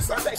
Sunday.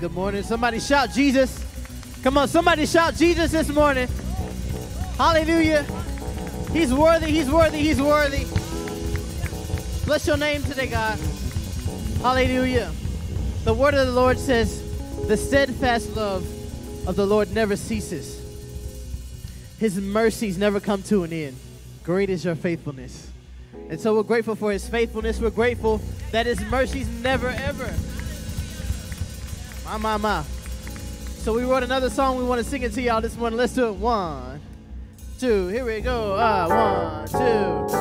Good morning. Somebody shout Jesus. Come on, somebody shout Jesus this morning. Hallelujah. He's worthy, he's worthy, he's worthy. Bless your name today, God. Hallelujah. The word of the Lord says, The steadfast love of the Lord never ceases, His mercies never come to an end. Great is your faithfulness. And so we're grateful for His faithfulness. We're grateful that His mercies never, ever. My, my, my. So we wrote another song. We want to sing it to y'all this morning. Let's do it. One, two. Here we go. Ah, one, two.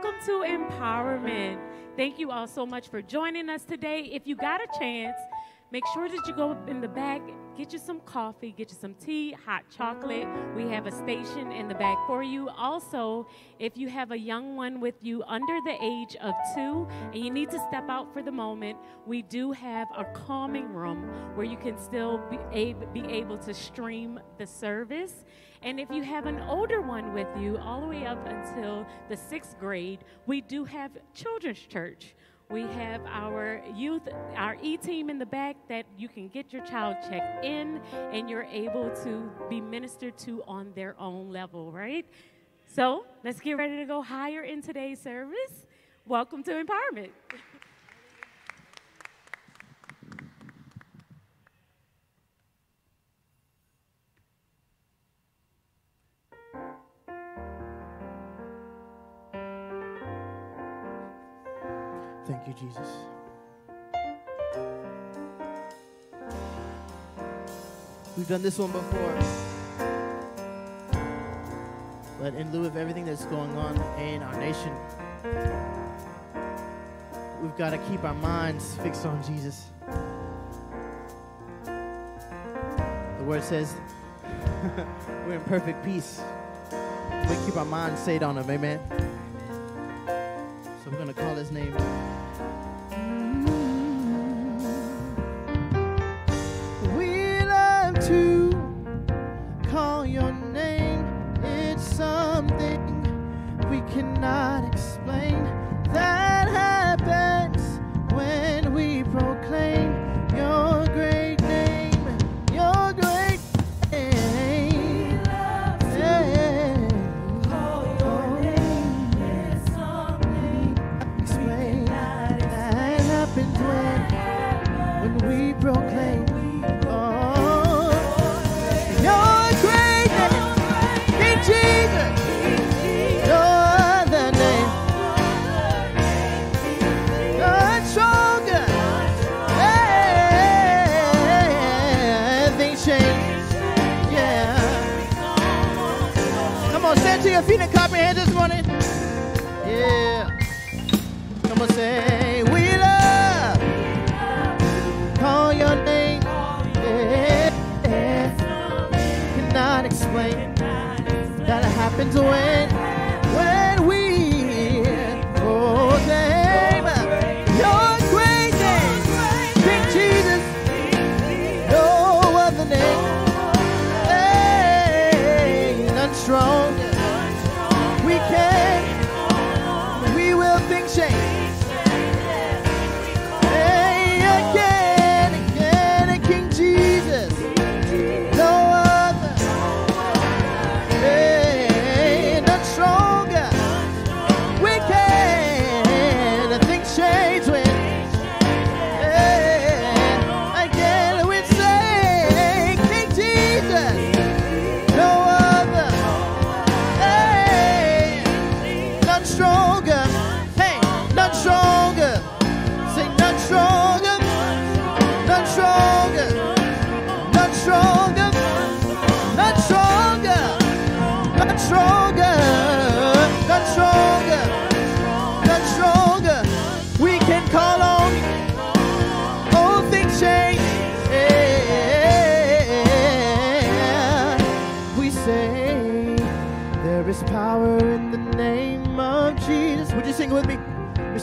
Welcome to Empowerment. Thank you all so much for joining us today. If you got a chance, make sure that you go in the back, get you some coffee, get you some tea, hot chocolate. Mm. We have a station in the back for you. Also, if you have a young one with you under the age of two and you need to step out for the moment, we do have a calming room where you can still be able, be able to stream the service. And if you have an older one with you, all the way up until the sixth grade, we do have children's church. We have our youth, our E team in the back that you can get your child checked in and you're able to be ministered to on their own level, right? So let's get ready to go higher in today's service. Welcome to Empowerment. Thank you, Jesus. We've done this one before. But in lieu of everything that's going on in our nation, we've got to keep our minds fixed on Jesus. The word says we're in perfect peace. We keep our minds stayed on him, amen. We're going to call his name. Mm-hmm. We love to call your name. It's something we cannot explain.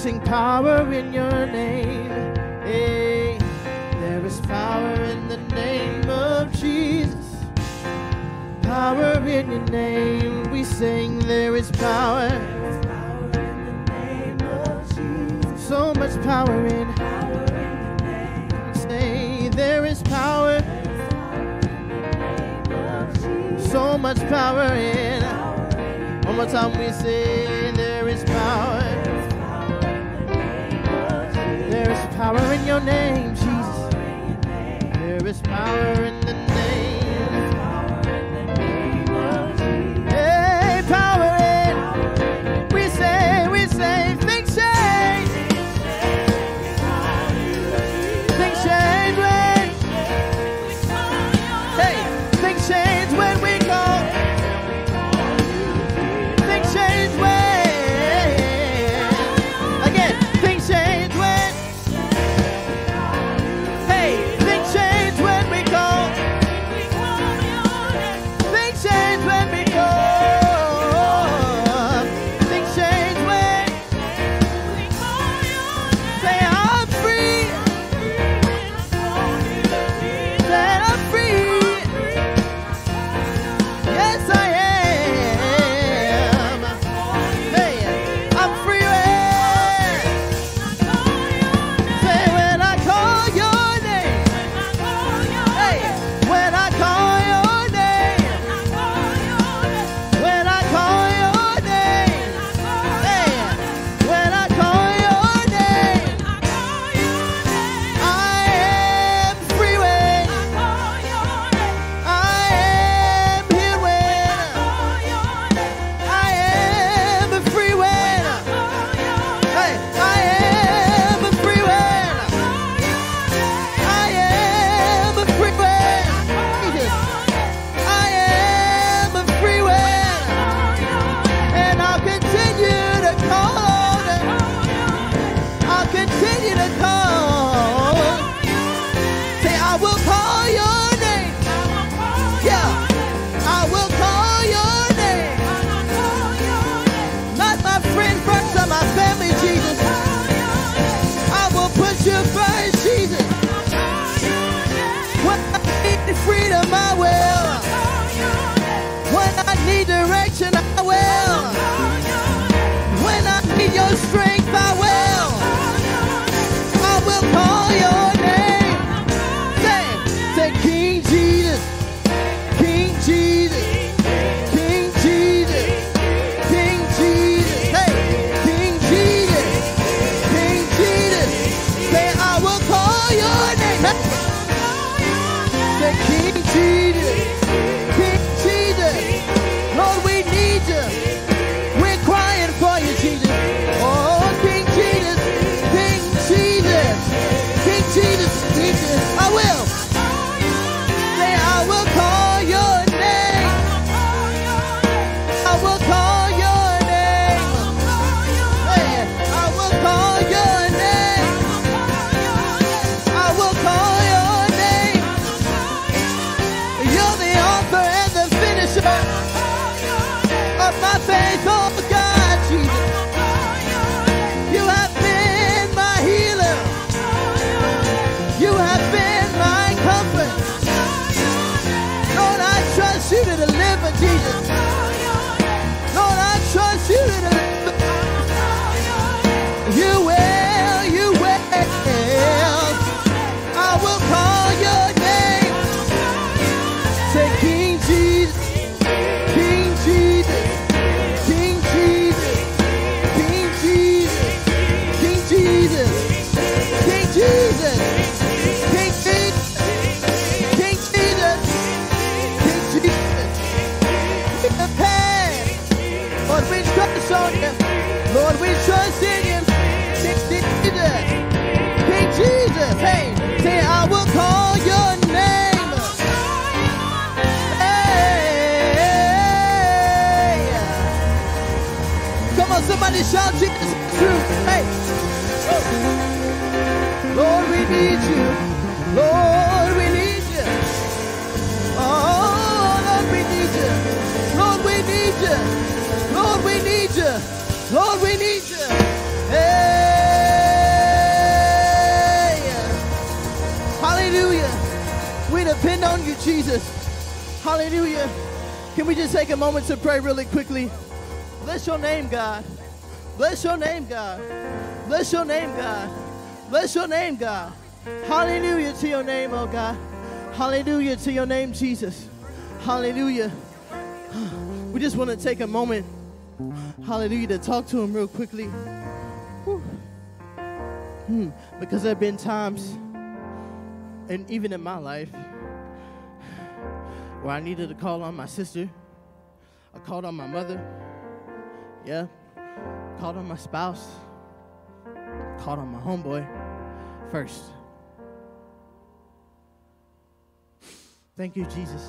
sing power in your name. Hey, there is power in the name of Jesus. Power in your name. We sing there is power. There is power in the name of Jesus. So much power in, power in the name. Say there is power. So much power in. One more time we say power in your name, Jesus. There is power in of Jesus. Somebody shout Jesus true. Hey. Lord, we need you. Lord, we need you. Oh, Lord, we need you. Lord, we need you. Lord, we need you. Lord, we need you. Hey. Hallelujah. We depend on you, Jesus. Hallelujah. Can we just take a moment to pray really quickly? Bless your name, God. Bless your name, God. Bless your name, God. Bless your name, God. Hallelujah to your name, oh God. Hallelujah to your name, Jesus. Hallelujah. We just want to take a moment, hallelujah, to talk to him real quickly. Hmm. Because there have been times, and even in my life, where I needed to call on my sister. I called on my mother. Yeah. Called on my spouse. Called on my homeboy first. Thank you, Jesus,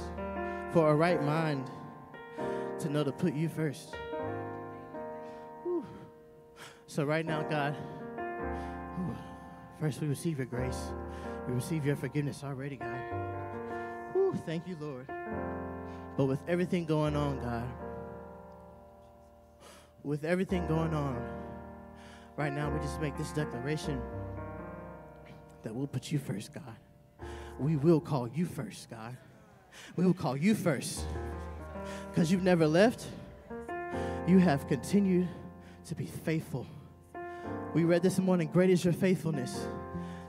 for a right mind to know to put you first. Whew. So, right now, God, whew, first we receive your grace, we receive your forgiveness already, God. Whew, thank you, Lord. But with everything going on, God, with everything going on, right now we just make this declaration that we'll put you first, God. We will call you first, God. We will call you first. Because you've never left, you have continued to be faithful. We read this morning, great is your faithfulness.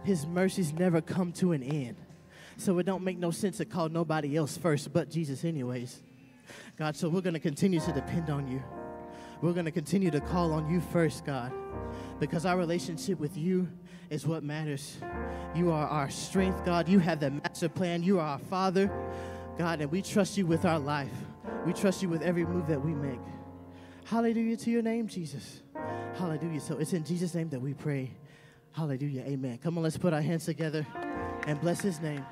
His mercies never come to an end. So it don't make no sense to call nobody else first but Jesus anyways. God, so we're going to continue to depend on you. We're going to continue to call on you first, God, because our relationship with you is what matters. You are our strength, God. You have the master plan. You are our Father, God, and we trust you with our life. We trust you with every move that we make. Hallelujah to your name, Jesus. Hallelujah. So it's in Jesus' name that we pray. Hallelujah. Amen. Come on, let's put our hands together and bless his name.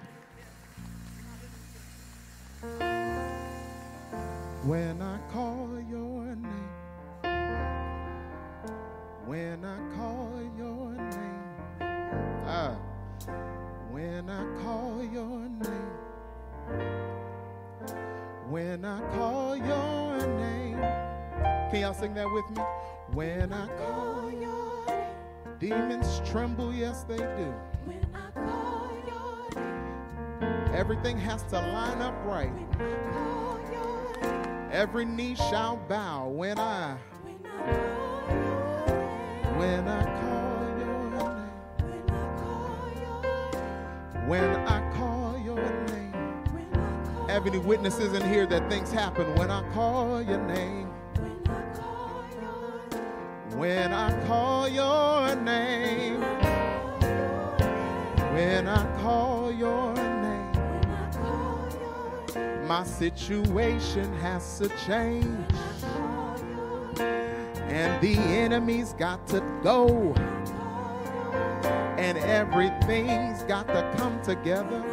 When I call your when I call your name, ah, when I call your name, when I call your name, can y'all sing that with me? When I call your name, demons tremble, yes they do. When I call your name, Everything has to line up right. when I call your name, Every knee shall bow when I, when I call your name, when I call your name. when I call your name, when I call your name. call Have any witnesses in here that things happen when I call your name, When I call your name. When I call your name. when I call your name, My situation has to change. And the enemy's got to go. And everything's got to come together.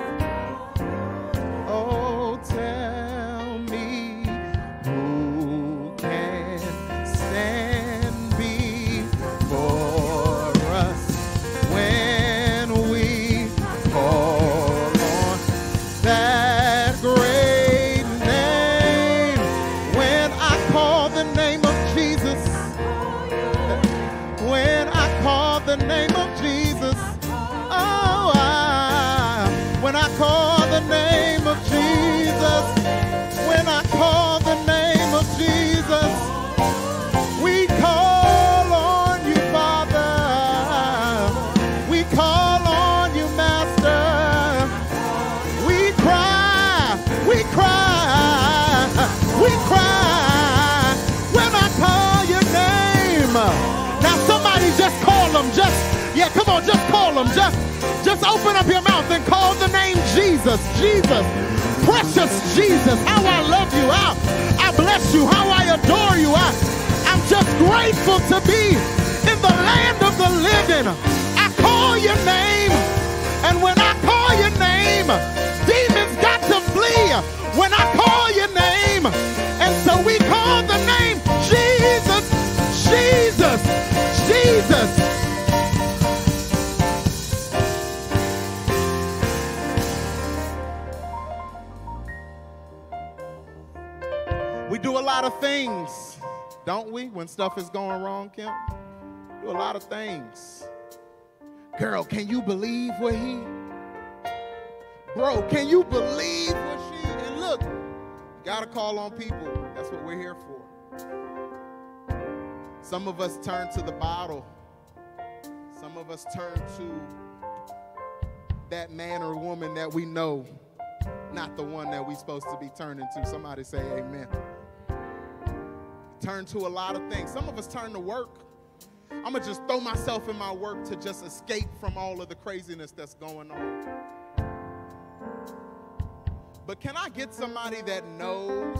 Up your mouth and call the name Jesus. Jesus. Precious Jesus. How I love you. How I bless you. How I adore you. I, I'm just grateful to be in the land of the living. I call your name. And when I call your name, demons got to flee. When I call your name. Lot of things, don't we, when stuff is going wrong, Kim? Do a lot of things. Girl, can you believe what he? Bro, can you believe what she? And look, gotta call on people. That's what we're here for. Some of us turn to the bottle. Some of us turn to that man or woman that we know, not the one that we're supposed to be turning to. Somebody say amen. Turn to a lot of things. Some of us turn to work. I'm gonna just throw myself in my work to just escape from all of the craziness that's going on. But can I get somebody that knows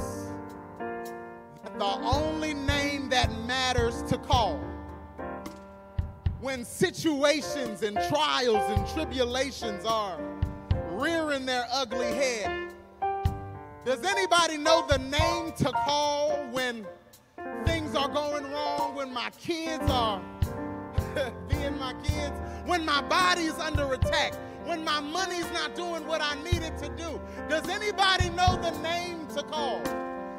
that the only name that matters to call when situations and trials and tribulations are rearing their ugly head? Does anybody know the name to call when things are going wrong, when my kids are being my kids, when my body is under attack, when my money's not doing what I need it to do. Does anybody know the name to call?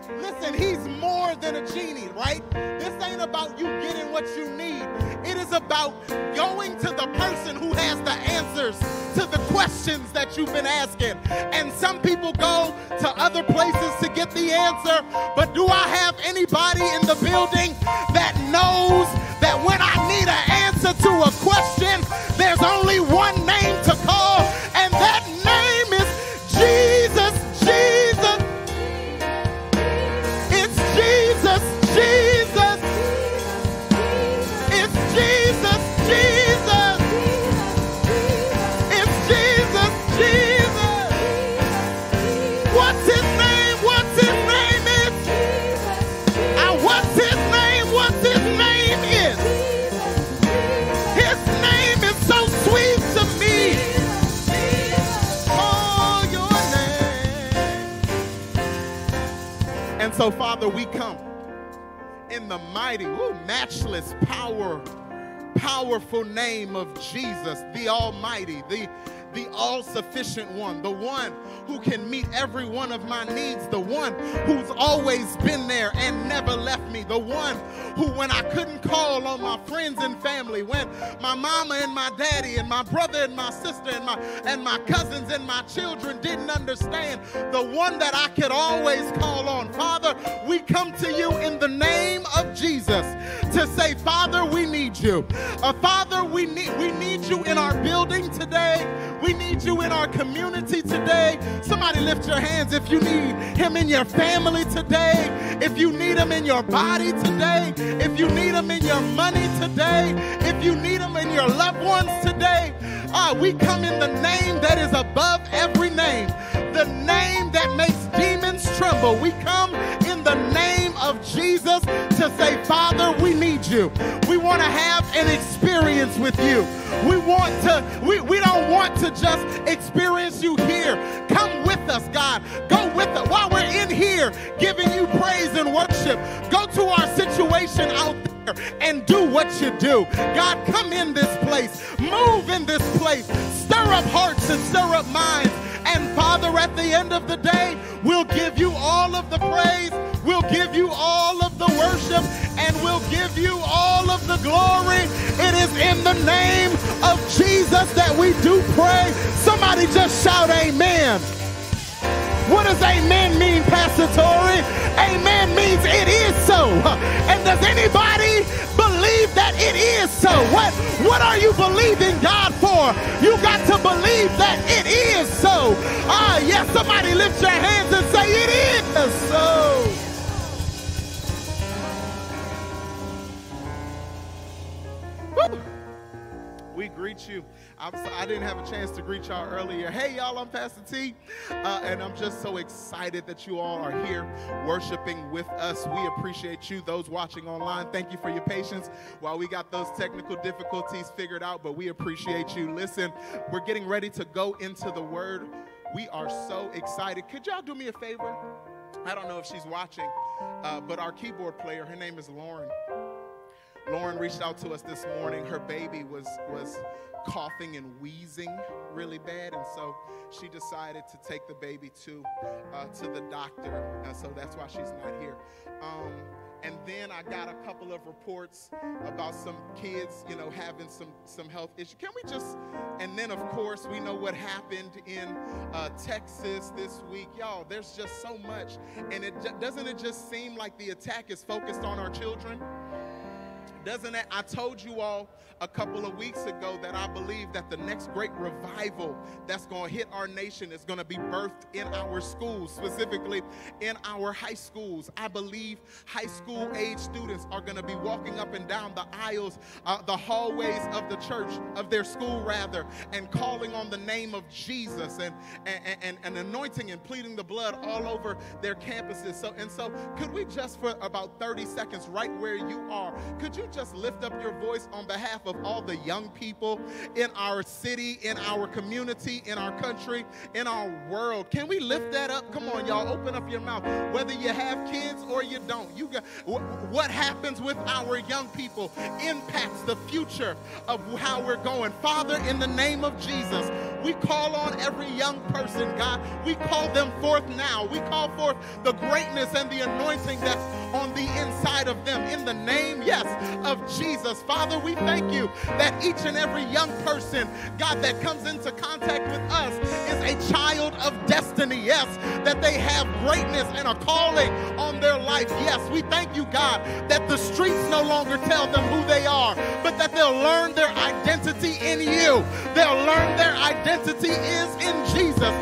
Listen, he's more than a genie, right? This ain't about you getting what you need. It is about going to the person who has the answers to the questions that you've been asking. And some people go to other places to get the answer, but do I have anybody in the building that knows that when I need an answer to a question, there's only one name to call, What's his name? His name is? Ah, what's his name? His name is? His name is so sweet to me. Call your name. And so, Father, we come in the mighty, matchless power, powerful name of Jesus, the Almighty, the the all sufficient one, the one who can meet every one of my needs, the one who's always been there and never left me, the one who, when I couldn't call on my friends and family, when my mama and my daddy and my brother and my sister and my and my cousins and my children didn't understand, the one that I could always call on. Father, we come to you in the name of Jesus to say, Father, we need you. Uh, Father, we need we need you in our building today. We need you in our community today. Somebody lift your hands if you need him in your family today. If you need him in your body today. If you need him in your money today. If you need him in your loved ones today. Ah, we come in the name that is above every name. The name that makes demons tremble. We come in the name of Jesus to say, Father, we need you. We want to have an experience with you. We want to, we, we don't want to just experience you here. Come with us, God. Go with us while we're in here giving you praise and worship. Go to our situation out there and do what you do. God, come in this place. Move in this place. Stir up hearts and stir up minds. And Father, at the end of the day, we'll give you all of the praise, we'll give you all of the worship, and we'll give you all of the glory. It is in the name of Jesus that we do pray. Somebody just shout, Amen. What does amen mean, Pastor Torrey? Amen means it is so. And does anybody believe that it is so? What, what are you believing God for? You got to believe that it is so. Ah, yes, somebody lift your hands and say, It is so. Woo. We greet you. I'm so, I didn't have a chance to greet y'all earlier. Hey, y'all, I'm Pastor T, uh, and I'm just so excited that you all are here worshiping with us. We appreciate you, those watching online. Thank you for your patience while we got those technical difficulties figured out, but we appreciate you. Listen, we're getting ready to go into the Word. We are so excited. Could y'all do me a favor? I don't know if she's watching, uh, but our keyboard player, her name is Lauren. Lauren reached out to us this morning. Her baby was was coughing and wheezing really bad, and so she decided to take the baby to uh, to the doctor. And so that's why she's not here. Um, and then I got a couple of reports about some kids, you know, having some some health issues. Can we just? And then of course we know what happened in uh, Texas this week, y'all. There's just so much, and it doesn't it just seem like the attack is focused on our children? Doesn't that? I told you all a couple of weeks ago that I believe that the next great revival that's going to hit our nation is going to be birthed in our schools, specifically in our high schools. I believe high school age students are going to be walking up and down the aisles, uh, the hallways of the church, of their school rather, and calling on the name of Jesus and, and, and, and anointing and pleading the blood all over their campuses. So, and so, could we just for about 30 seconds, right where you are, could you just lift up your voice on behalf of all the young people in our city, in our community, in our country, in our world? Can we lift that up? Come on, y'all, open up your mouth. Whether you have kids or you don't, you got what happens with our young people impacts the future of how we're going. Father, in the name of Jesus, we call on every young person, God. We call them forth now. We call forth the greatness and the anointing that's on the inside of them in the name, yes, of Jesus. Father, we thank you that each and every young person, God, that comes into contact with us is a child of destiny. Yes, that they have greatness and a calling on their life. Yes, we thank you, God, that the streets no longer tell them who they are, but that they'll learn their identity in you. They'll learn their identity is in Jesus.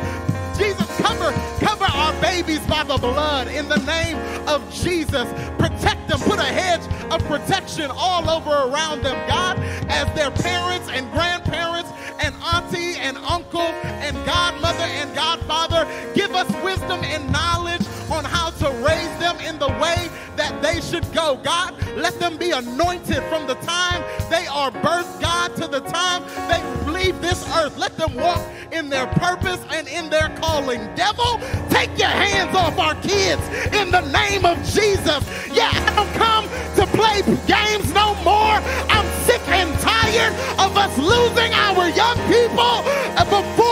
Jesus, cover, cover our babies by the blood in the name of Jesus. Protect them, put a hedge of protection all over around them, God, as their parents and grandparents and auntie and uncle and godmother and godfather. Give us wisdom and knowledge on how to raise them in the way that they should go. God, let them be anointed from the time they are birthed, God, to the time they leave this earth. Let them walk in their purpose and in their calling. Devil, take your hands off our kids in the name of Jesus. Yeah, I don't come to play games no more. I'm sick and tired of us losing our young people before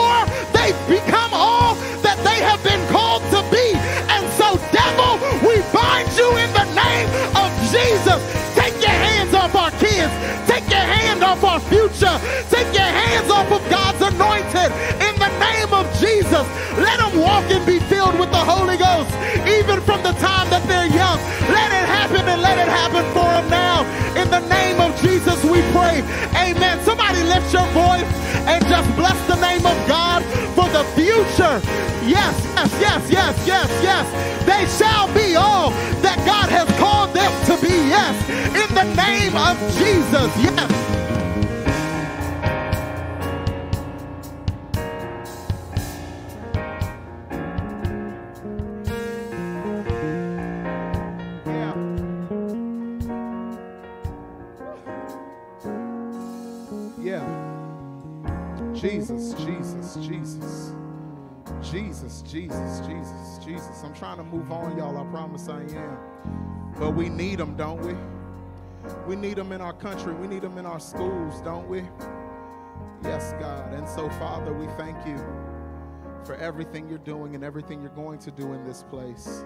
Jesus. Take your hands off our kids. Take your hand off our future. Take your hands off of God's anointed in the name of Jesus. Let them walk and be filled with the Holy Ghost, even from the time that they're young. Let it happen and let it happen for them now. In the name of Jesus, we pray. Amen. Somebody lift your voice and just bless the name of God the future. Yes, yes, yes, yes, yes, yes. They shall be all that God has called them to be. Yes, in the name of Jesus. Yes. Jesus. I'm trying to move on, y'all. I promise I am. But we need them, don't we? We need them in our country. We need them in our schools, don't we? Yes, God. And so, Father, we thank you for everything you're doing and everything you're going to do in this place.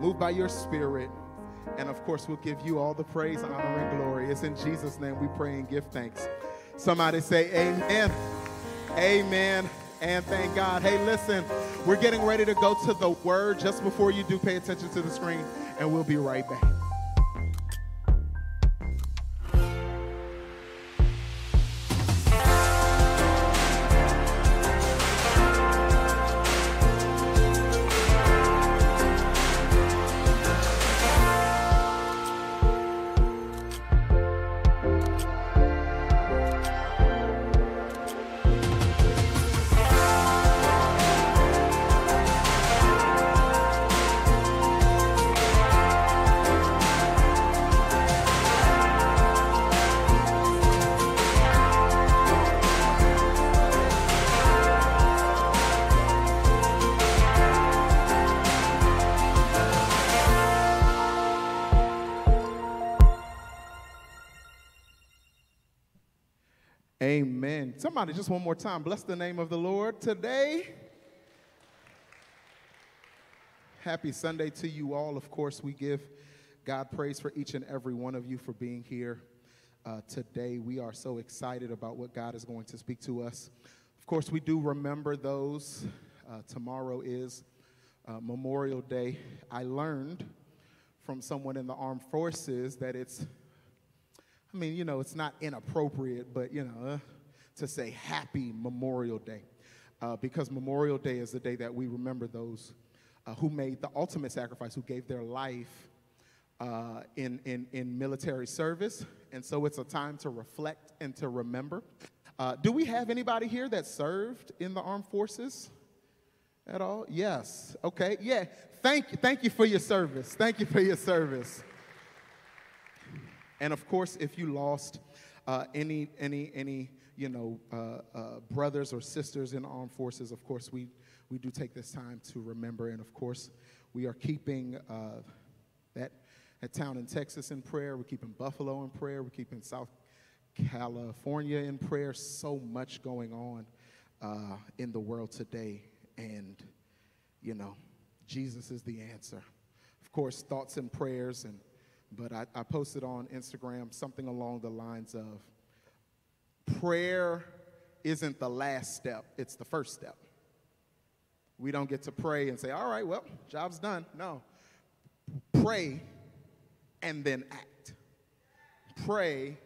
Move by your spirit. And of course, we'll give you all the praise, honor, and glory. It's in Jesus' name we pray and give thanks. Somebody say, Amen. Amen. And thank God. Hey, listen, we're getting ready to go to the word. Just before you do, pay attention to the screen, and we'll be right back. Somebody, just one more time, bless the name of the Lord today. Happy Sunday to you all. Of course, we give God praise for each and every one of you for being here uh, today. We are so excited about what God is going to speak to us. Of course, we do remember those. Uh, tomorrow is uh, Memorial Day. I learned from someone in the armed forces that it's I mean, you know, it's not inappropriate, but, you know, uh, to say happy Memorial Day. Uh, because Memorial Day is the day that we remember those uh, who made the ultimate sacrifice, who gave their life uh, in, in, in military service. And so it's a time to reflect and to remember. Uh, do we have anybody here that served in the armed forces at all? Yes. Okay. Yeah. Thank you. Thank you for your service. Thank you for your service. And of course, if you lost uh, any, any, any, you know, uh, uh, brothers or sisters in armed forces, of course, we, we do take this time to remember. And of course, we are keeping uh, that, that town in Texas in prayer. We're keeping Buffalo in prayer. We're keeping South California in prayer. So much going on uh, in the world today. And, you know, Jesus is the answer. Of course, thoughts and prayers and but I, I posted on Instagram something along the lines of prayer isn't the last step, it's the first step. We don't get to pray and say, all right, well, job's done. No. Pray and then act. Pray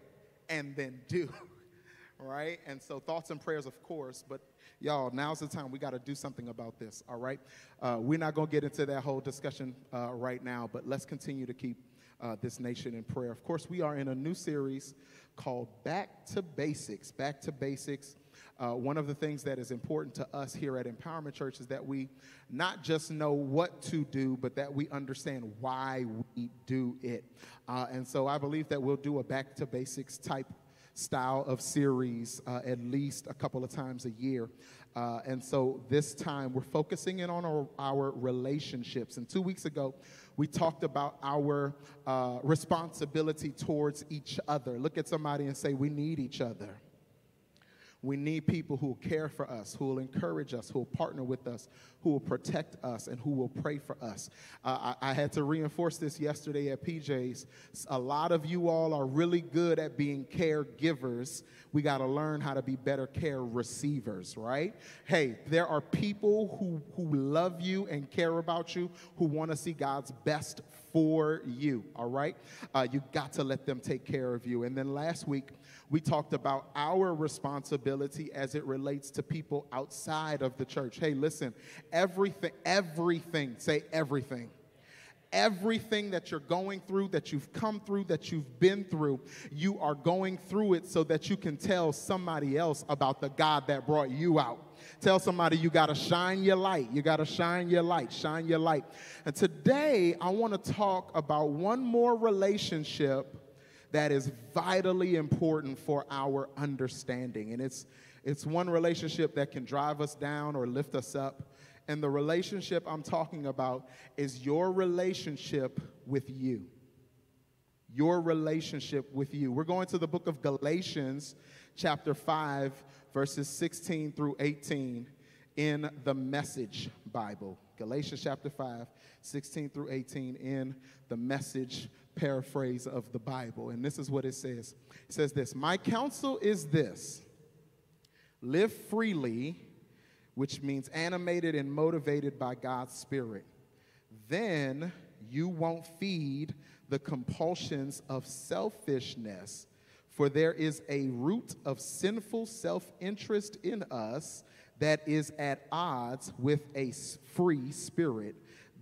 and then do. right? And so thoughts and prayers, of course, but y'all, now's the time we got to do something about this, all right? Uh, we're not going to get into that whole discussion uh, right now, but let's continue to keep uh, this nation in prayer. Of course, we are in a new series called Back to Basics. Back to Basics. Uh, one of the things that is important to us here at Empowerment Church is that we not just know what to do, but that we understand why we do it. Uh, and so I believe that we'll do a back to basics type style of series uh, at least a couple of times a year. Uh, and so this time we're focusing in on our, our relationships. And two weeks ago, we talked about our uh, responsibility towards each other. Look at somebody and say, We need each other. We need people who will care for us, who will encourage us, who will partner with us, who will protect us, and who will pray for us. Uh, I, I, had to reinforce this yesterday at PJ's. A lot of you all are really good at being caregivers. We got to learn how to be better care receivers, right? Hey, there are people who, who love you and care about you, who want to see God's best for you, all right? Uh, you got to let them take care of you. And then last week, we talked about our responsibility as it relates to people outside of the church. Hey, listen, everything, everything, say everything everything that you're going through, that you've come through, that you've been through, you are going through it so that you can tell somebody else about the God that brought you out. Tell somebody you got to shine your light. You got to shine your light, shine your light. And today, I want to talk about one more relationship that is vitally important for our understanding. And it's, it's one relationship that can drive us down or lift us up. And the relationship I'm talking about is your relationship with you. Your relationship with you. We're going to the book of Galatians, chapter 5, verses 16 through 18 in the Message Bible. Galatians chapter 5, 16 through 18 in the Message paraphrase of the Bible. And this is what it says it says this My counsel is this live freely, which means animated and motivated by God's Spirit. Then you won't feed the compulsions of selfishness, for there is a root of sinful self interest in us that is at odds with a free spirit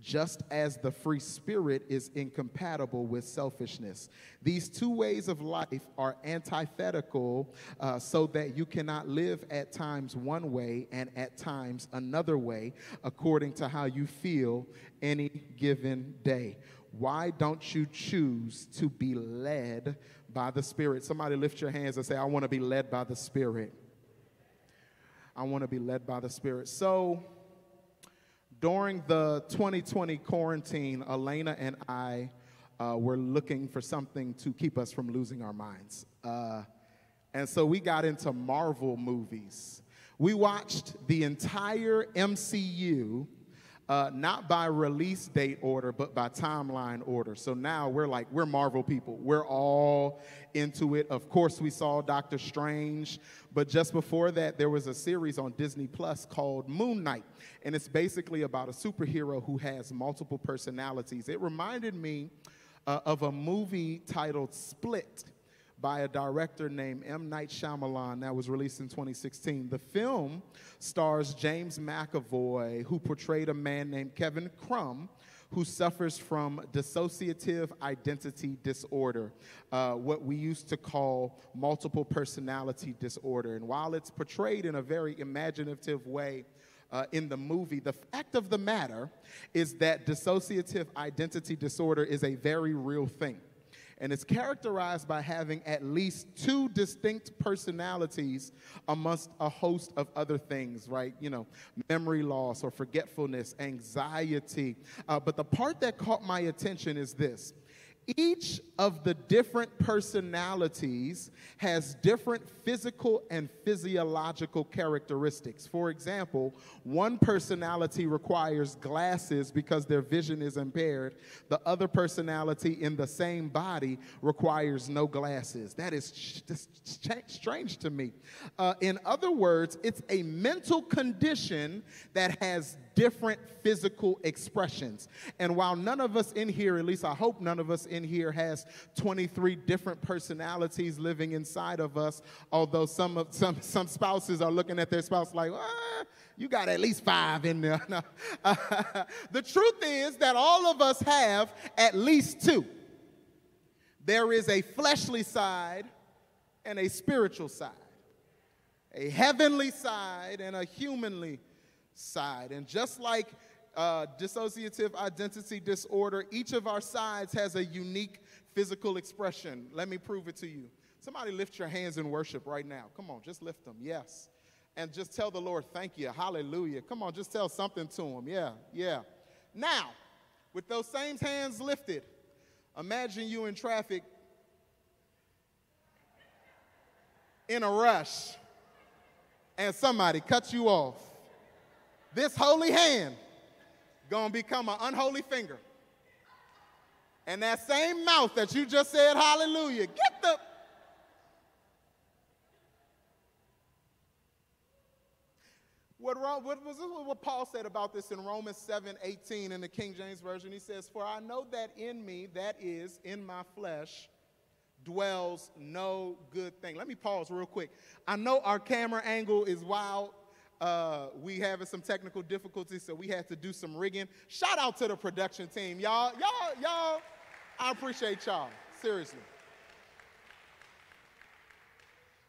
just as the free spirit is incompatible with selfishness. These two ways of life are antithetical, uh, so that you cannot live at times one way and at times another way, according to how you feel any given day. Why don't you choose to be led by the Spirit? Somebody lift your hands and say, I want to be led by the Spirit. I want to be led by the Spirit. So, during the 2020 quarantine, Elena and I uh, were looking for something to keep us from losing our minds. Uh, And so we got into Marvel movies. We watched the entire MCU, uh, not by release date order, but by timeline order. So now we're like, we're Marvel people. We're all into it. Of course, we saw Doctor Strange, but just before that, there was a series on Disney Plus called Moon Knight. And it's basically about a superhero who has multiple personalities. It reminded me uh, of a movie titled Split by a director named M. Night Shyamalan that was released in 2016. The film stars James McAvoy, who portrayed a man named Kevin Crumb, who suffers from dissociative identity disorder, uh, what we used to call multiple personality disorder. And while it's portrayed in a very imaginative way, uh, in the movie. The fact of the matter is that dissociative identity disorder is a very real thing and it's characterized by having at least two distinct personalities amongst a host of other things, right? You know, memory loss or forgetfulness, anxiety. Uh, but the part that caught my attention is this each of the different personalities has different physical and physiological characteristics. For example, one personality requires glasses because their vision is impaired. The other personality in the same body requires no glasses. That is strange to me. Uh, in other words, it's a mental condition that has different physical expressions. And while none of us in here, at least I hope none of us in here, has 23 different personalities living inside of us, although some, of, some, some spouses are looking at their spouse like, ah, you got at least five in there. No. the truth is that all of us have at least two. There is a fleshly side and a spiritual side, a heavenly side and a humanly side. And just like uh, dissociative identity disorder, each of our sides has a unique physical expression. Let me prove it to you. Somebody lift your hands in worship right now. Come on, just lift them. Yes. And just tell the Lord, thank you. Hallelujah. Come on, just tell something to him. Yeah, yeah. Now, with those same hands lifted, imagine you in traffic in a rush and somebody cuts you off this holy hand gonna become an unholy finger. And that same mouth that you just said hallelujah, get the What, what, was this what Paul said about this in Romans 7 18 in the King James Version? He says, For I know that in me, that is, in my flesh, dwells no good thing. Let me pause real quick. I know our camera angle is wild uh, we having some technical difficulties, so we had to do some rigging. Shout out to the production team, y'all. Y'all, y'all, I appreciate y'all. Seriously.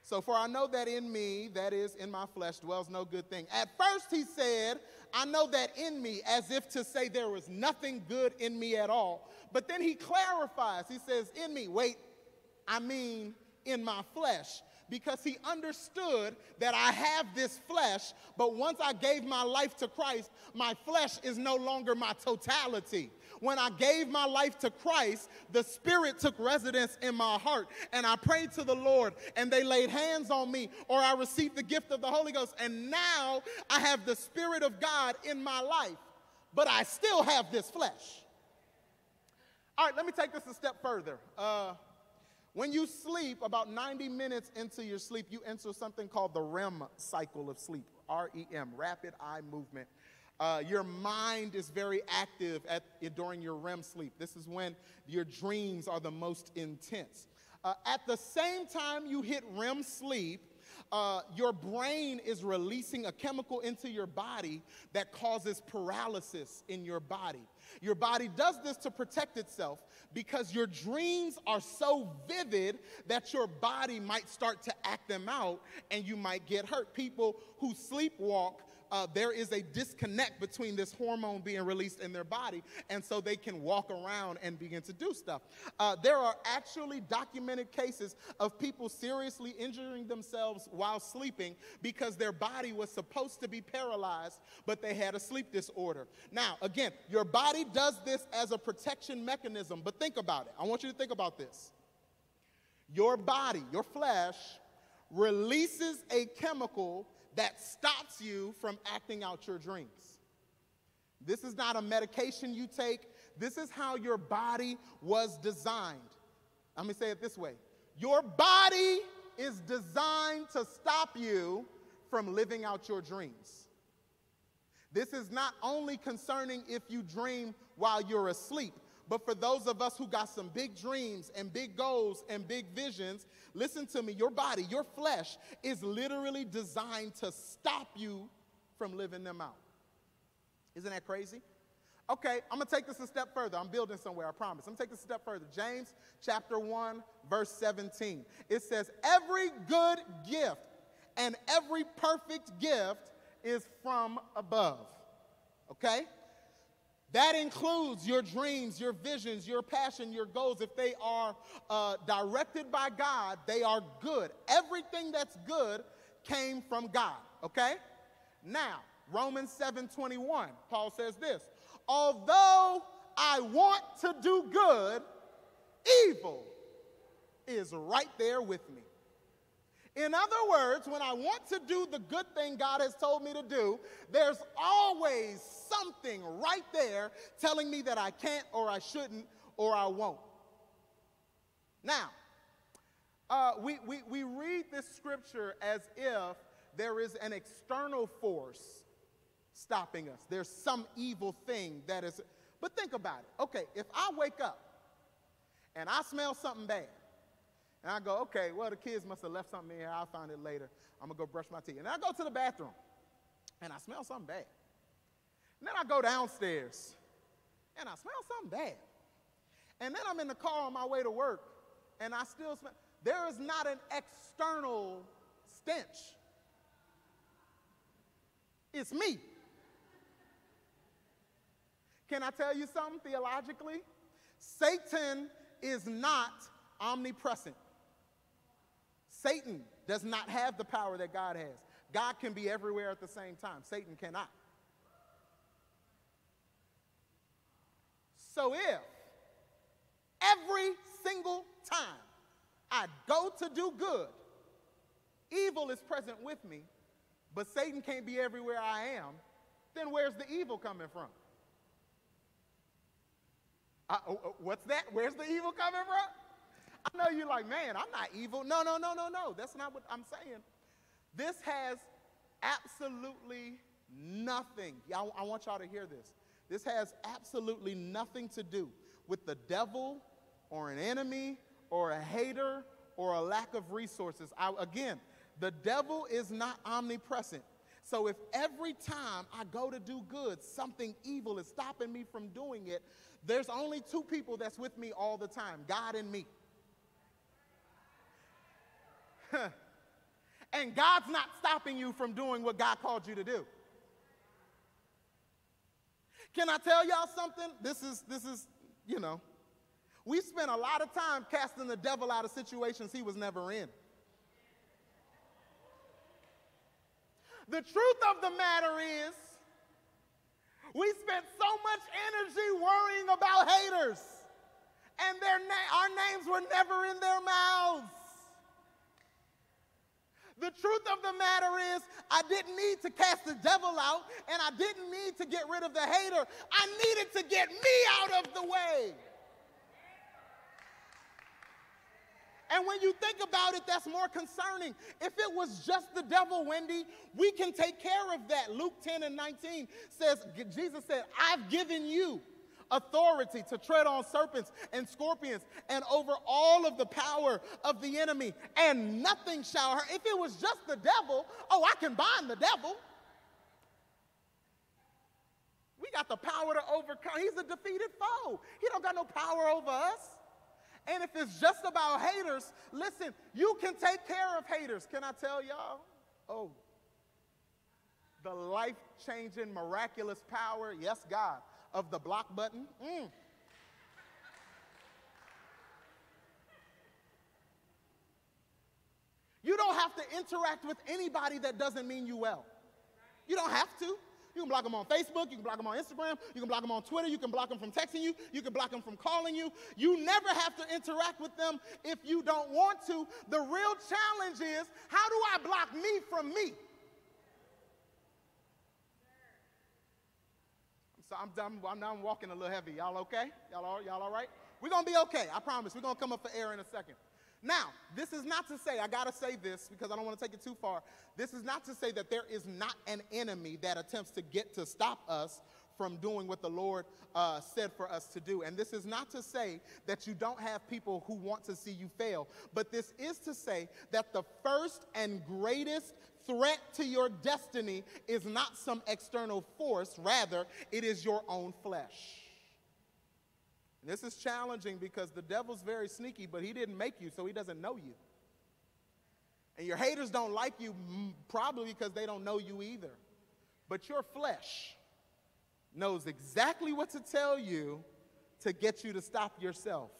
So, for I know that in me, that is in my flesh, dwells no good thing. At first, he said, I know that in me, as if to say there was nothing good in me at all. But then he clarifies. He says, In me, wait, I mean in my flesh because he understood that I have this flesh, but once I gave my life to Christ, my flesh is no longer my totality. When I gave my life to Christ, the Spirit took residence in my heart, and I prayed to the Lord, and they laid hands on me, or I received the gift of the Holy Ghost, and now I have the Spirit of God in my life, but I still have this flesh. All right, let me take this a step further. Uh, when you sleep, about 90 minutes into your sleep, you enter something called the REM cycle of sleep, R E M, rapid eye movement. Uh, your mind is very active at, during your REM sleep. This is when your dreams are the most intense. Uh, at the same time you hit REM sleep, uh, your brain is releasing a chemical into your body that causes paralysis in your body. Your body does this to protect itself because your dreams are so vivid that your body might start to act them out and you might get hurt. People who sleepwalk uh, there is a disconnect between this hormone being released in their body, and so they can walk around and begin to do stuff. Uh, there are actually documented cases of people seriously injuring themselves while sleeping because their body was supposed to be paralyzed, but they had a sleep disorder. Now, again, your body does this as a protection mechanism, but think about it. I want you to think about this. Your body, your flesh, releases a chemical that stops you from acting out your dreams. This is not a medication you take. This is how your body was designed. Let me say it this way Your body is designed to stop you from living out your dreams. This is not only concerning if you dream while you're asleep, but for those of us who got some big dreams and big goals and big visions, listen to me, your body, your flesh is literally designed to stop you from living them out. Isn't that crazy? Okay, I'm gonna take this a step further. I'm building somewhere, I promise. I'm gonna take this a step further. James chapter 1, verse 17. It says, Every good gift and every perfect gift is from above. Okay? That includes your dreams, your visions, your passion, your goals. If they are uh, directed by God, they are good. Everything that's good came from God. Okay? Now, Romans 7:21, Paul says this: Although I want to do good, evil is right there with me. In other words, when I want to do the good thing God has told me to do, there's always something right there telling me that I can't or I shouldn't or I won't. Now, uh, we, we, we read this scripture as if there is an external force stopping us. There's some evil thing that is. But think about it. Okay, if I wake up and I smell something bad, and I go, okay, well, the kids must have left something in here. I'll find it later. I'm going to go brush my teeth. And I go to the bathroom and I smell something bad. And then I go downstairs and I smell something bad. And then I'm in the car on my way to work and I still smell. There is not an external stench, it's me. Can I tell you something theologically? Satan is not omnipresent. Satan does not have the power that God has. God can be everywhere at the same time, Satan cannot. So if every single time I go to do good, evil is present with me, but Satan can't be everywhere I am, then where's the evil coming from? Uh, what's that? Where's the evil coming from? I know you're like, man, I'm not evil. No, no, no, no, no. That's not what I'm saying. This has absolutely nothing. Y'all, I want y'all to hear this. This has absolutely nothing to do with the devil or an enemy or a hater or a lack of resources. I, again, the devil is not omnipresent. So if every time I go to do good, something evil is stopping me from doing it, there's only two people that's with me all the time God and me. and God's not stopping you from doing what God called you to do. Can I tell y'all something? This is, this is, you know, we spent a lot of time casting the devil out of situations he was never in. The truth of the matter is, we spent so much energy worrying about haters, and their na- our names were never in their mouths. The truth of the matter is, I didn't need to cast the devil out, and I didn't need to get rid of the hater. I needed to get me out of the way. And when you think about it, that's more concerning. If it was just the devil, Wendy, we can take care of that. Luke 10 and 19 says, Jesus said, I've given you authority to tread on serpents and scorpions and over all of the power of the enemy, and nothing shall hurt. If it was just the devil, oh, I can bind the devil. We got the power to overcome. He's a defeated foe. He don't got no power over us. And if it's just about haters, listen, you can take care of haters. Can I tell y'all? Oh, the life changing, miraculous power, yes, God, of the block button. Mm. You don't have to interact with anybody that doesn't mean you well. You don't have to. You can block them on Facebook. You can block them on Instagram. You can block them on Twitter. You can block them from texting you. You can block them from calling you. You never have to interact with them if you don't want to. The real challenge is how do I block me from me? So I'm done. I'm now walking a little heavy. Y'all okay? Y'all all, y'all all right? We're gonna be okay. I promise. We're gonna come up for air in a second. Now, this is not to say, I gotta say this because I don't wanna take it too far. This is not to say that there is not an enemy that attempts to get to stop us from doing what the Lord uh, said for us to do. And this is not to say that you don't have people who want to see you fail, but this is to say that the first and greatest threat to your destiny is not some external force, rather, it is your own flesh. And this is challenging because the devil's very sneaky, but he didn't make you, so he doesn't know you. And your haters don't like you mm, probably because they don't know you either. But your flesh knows exactly what to tell you to get you to stop yourself.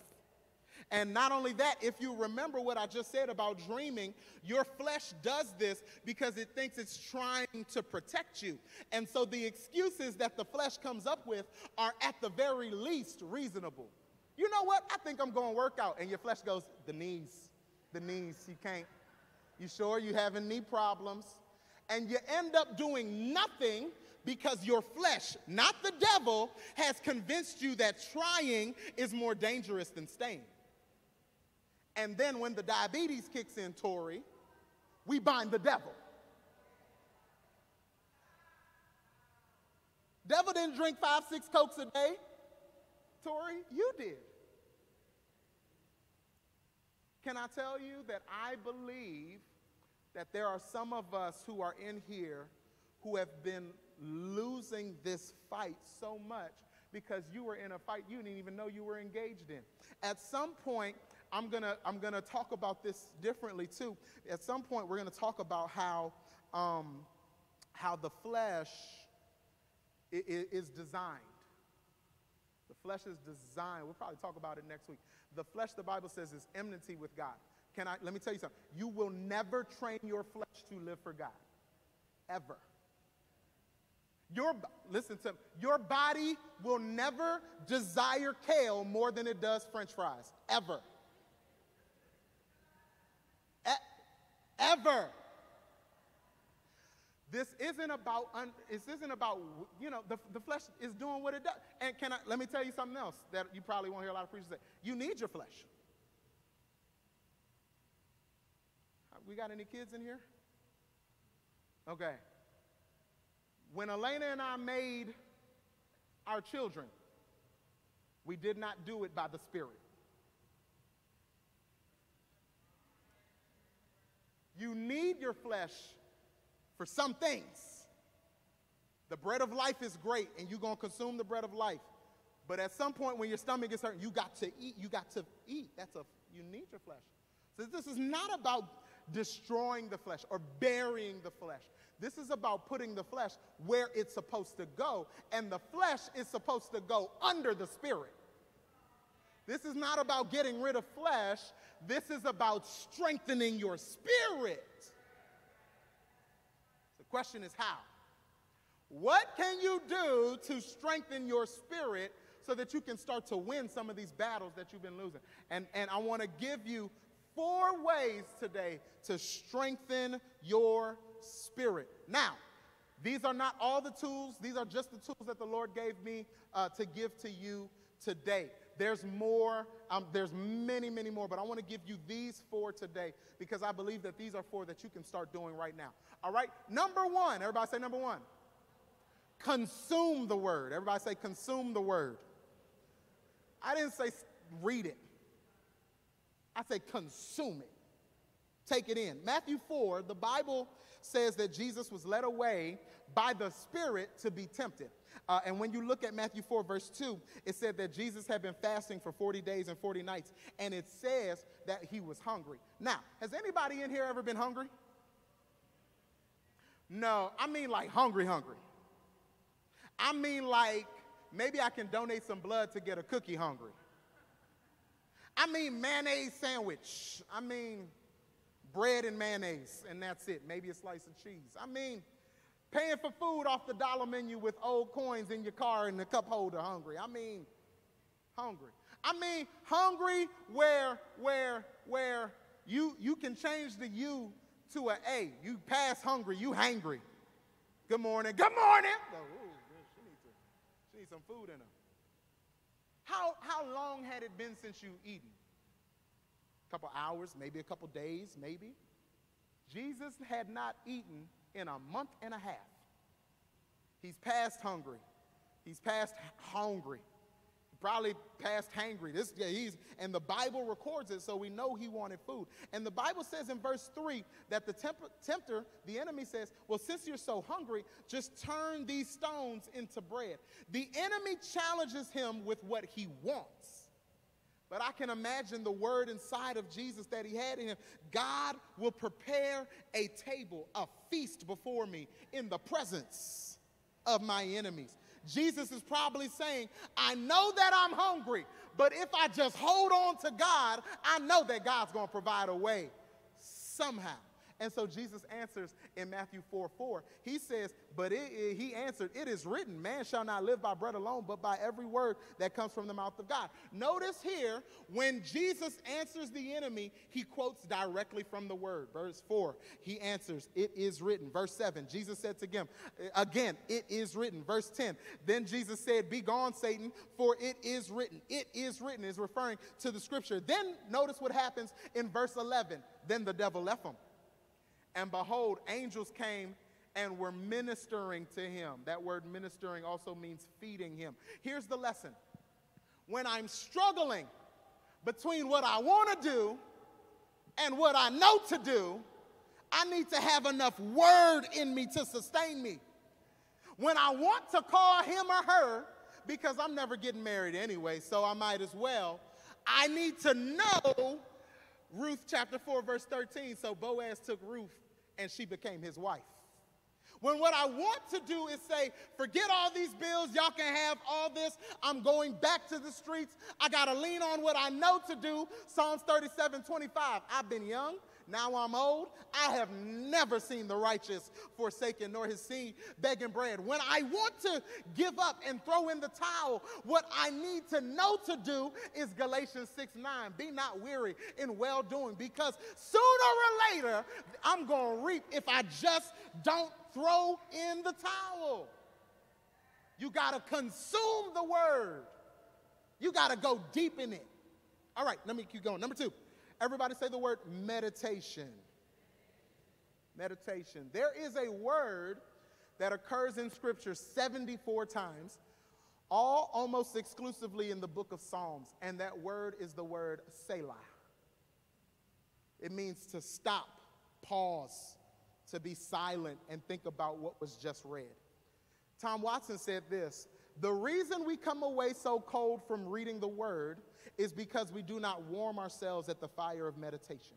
And not only that, if you remember what I just said about dreaming, your flesh does this because it thinks it's trying to protect you. And so the excuses that the flesh comes up with are at the very least reasonable. You know what? I think I'm going to work out. And your flesh goes, the knees, the knees, you can't. You sure you having knee problems? And you end up doing nothing because your flesh, not the devil, has convinced you that trying is more dangerous than staying. And then when the diabetes kicks in, Torrey, we bind the devil. Devil didn't drink five, six cokes a day. Torrey, you did. Can I tell you that I believe that there are some of us who are in here who have been losing this fight so much because you were in a fight you didn't even know you were engaged in. At some point, I'm gonna, I'm gonna talk about this differently too. At some point, we're gonna talk about how, um, how the flesh is designed. The flesh is designed. We'll probably talk about it next week. The flesh, the Bible says, is enmity with God. Can I, let me tell you something. You will never train your flesh to live for God. Ever. Your, listen to me, your body will never desire kale more than it does french fries. Ever. Ever. This isn't about, un, this isn't about, you know, the, the flesh is doing what it does. And can I, let me tell you something else that you probably won't hear a lot of preachers say. You need your flesh. We got any kids in here? Okay. When Elena and I made our children, we did not do it by the Spirit. You need your flesh for some things. The bread of life is great, and you're going to consume the bread of life. But at some point, when your stomach is hurting, you got to eat. You got to eat. That's a you need your flesh. So this is not about destroying the flesh or burying the flesh. This is about putting the flesh where it's supposed to go, and the flesh is supposed to go under the spirit. This is not about getting rid of flesh. This is about strengthening your spirit. The question is how? What can you do to strengthen your spirit so that you can start to win some of these battles that you've been losing? And, and I want to give you four ways today to strengthen your spirit. Now, these are not all the tools, these are just the tools that the Lord gave me uh, to give to you today. There's more, um, there's many, many more, but I want to give you these four today because I believe that these are four that you can start doing right now. All right? Number one, everybody say number one. Consume the word. Everybody say consume the word. I didn't say read it, I say consume it. Take it in. Matthew 4, the Bible says that Jesus was led away by the Spirit to be tempted. Uh, and when you look at Matthew 4, verse 2, it said that Jesus had been fasting for 40 days and 40 nights, and it says that he was hungry. Now, has anybody in here ever been hungry? No, I mean like hungry, hungry. I mean like maybe I can donate some blood to get a cookie hungry. I mean mayonnaise sandwich. I mean bread and mayonnaise, and that's it. Maybe a slice of cheese. I mean, Paying for food off the dollar menu with old coins in your car and the cup holder hungry. I mean, hungry. I mean, hungry where, where, where you, you can change the U to an A. You pass hungry, you hangry. Good morning. Good morning. Oh, she, needs to, she needs some food in her. How, how long had it been since you eaten? A couple hours, maybe a couple days, maybe. Jesus had not eaten in a month and a half. He's past hungry. He's past hungry. Probably past hangry. This, yeah, he's, and the Bible records it, so we know he wanted food. And the Bible says in verse 3 that the temp- tempter, the enemy says, Well, since you're so hungry, just turn these stones into bread. The enemy challenges him with what he wants. But I can imagine the word inside of Jesus that he had in him God will prepare a table, a feast before me in the presence of my enemies. Jesus is probably saying, I know that I'm hungry, but if I just hold on to God, I know that God's going to provide a way somehow. And so Jesus answers in Matthew 4 4. He says, But it, it, he answered, It is written, man shall not live by bread alone, but by every word that comes from the mouth of God. Notice here, when Jesus answers the enemy, he quotes directly from the word. Verse 4, he answers, It is written. Verse 7, Jesus said to him, Again, it is written. Verse 10, then Jesus said, Be gone, Satan, for it is written. It is written is referring to the scripture. Then notice what happens in verse 11. Then the devil left him. And behold, angels came and were ministering to him. That word ministering also means feeding him. Here's the lesson when I'm struggling between what I want to do and what I know to do, I need to have enough word in me to sustain me. When I want to call him or her, because I'm never getting married anyway, so I might as well, I need to know Ruth chapter 4, verse 13. So Boaz took Ruth and she became his wife. When what I want to do is say, forget all these bills, y'all can have all this. I'm going back to the streets. I got to lean on what I know to do. Psalms 37 25. I've been young, now I'm old. I have never seen the righteous forsaken, nor his seed begging bread. When I want to give up and throw in the towel, what I need to know to do is Galatians 6 9. Be not weary in well doing, because sooner or later, I'm going to reap if I just don't throw in the towel. You got to consume the word, you got to go deep in it. All right, let me keep going. Number two. Everybody say the word meditation. Meditation. There is a word that occurs in Scripture 74 times, all almost exclusively in the book of Psalms, and that word is the word Selah. It means to stop, pause, to be silent, and think about what was just read. Tom Watson said this The reason we come away so cold from reading the word is because we do not warm ourselves at the fire of meditation.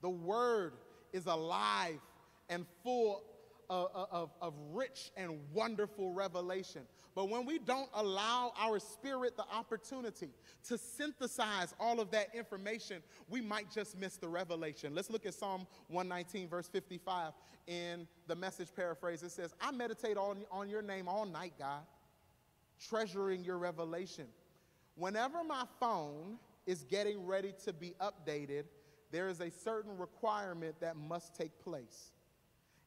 The word is alive and full of, of, of, rich and wonderful revelation. But when we don't allow our spirit the opportunity to synthesize all of that information, we might just miss the revelation. Let's look at Psalm 119, verse 55 in the message paraphrase. It says, I meditate on, on your name all night, God, treasuring your revelation. Whenever my phone is getting ready to be updated, there is a certain requirement that must take place.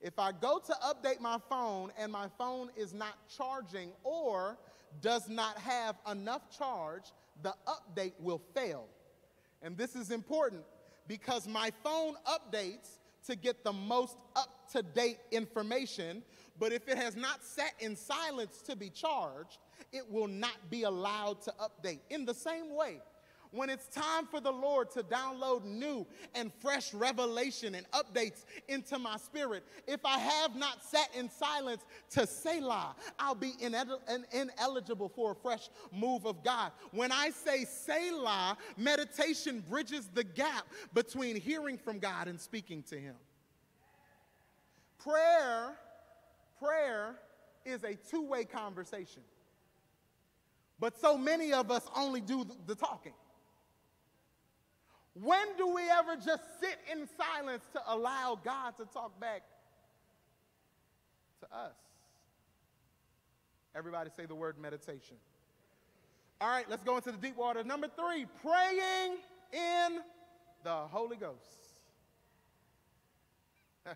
If I go to update my phone and my phone is not charging or does not have enough charge, the update will fail. And this is important because my phone updates to get the most up to date information, but if it has not sat in silence to be charged, it will not be allowed to update. In the same way, when it's time for the Lord to download new and fresh revelation and updates into my spirit, if I have not sat in silence to Selah, I'll be ineligible for a fresh move of God. When I say Selah, meditation bridges the gap between hearing from God and speaking to Him. Prayer, prayer is a two way conversation. But so many of us only do the talking. When do we ever just sit in silence to allow God to talk back to us. Everybody say the word meditation. All right, let's go into the deep water. Number three, praying in the Holy Ghost.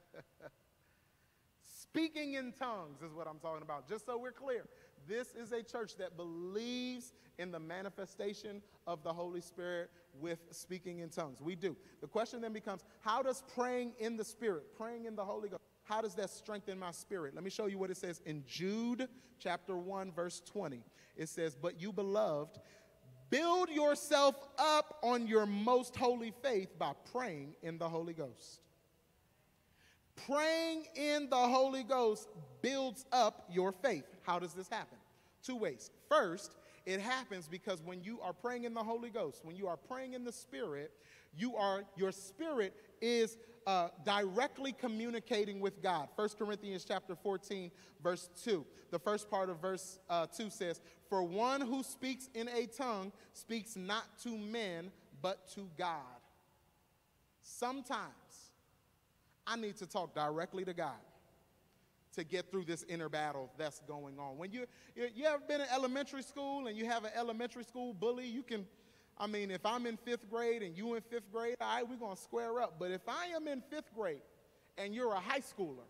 Speaking in tongues is what I'm talking about, just so we're clear. This is a church that believes in the manifestation of the Holy Spirit with speaking in tongues. We do. The question then becomes how does praying in the Spirit, praying in the Holy Ghost, how does that strengthen my spirit? Let me show you what it says in Jude chapter 1, verse 20. It says, But you, beloved, build yourself up on your most holy faith by praying in the Holy Ghost. Praying in the Holy Ghost builds up your faith. How does this happen? Two ways. First, it happens because when you are praying in the Holy Ghost, when you are praying in the Spirit, you are your spirit is uh, directly communicating with God. 1 Corinthians chapter 14, verse 2. The first part of verse uh, 2 says, For one who speaks in a tongue speaks not to men, but to God. Sometimes I need to talk directly to God to get through this inner battle that's going on. When you, you, you ever been in elementary school and you have an elementary school bully, you can, I mean, if I'm in fifth grade and you in fifth grade, all right, we're going to square up. But if I am in fifth grade and you're a high schooler,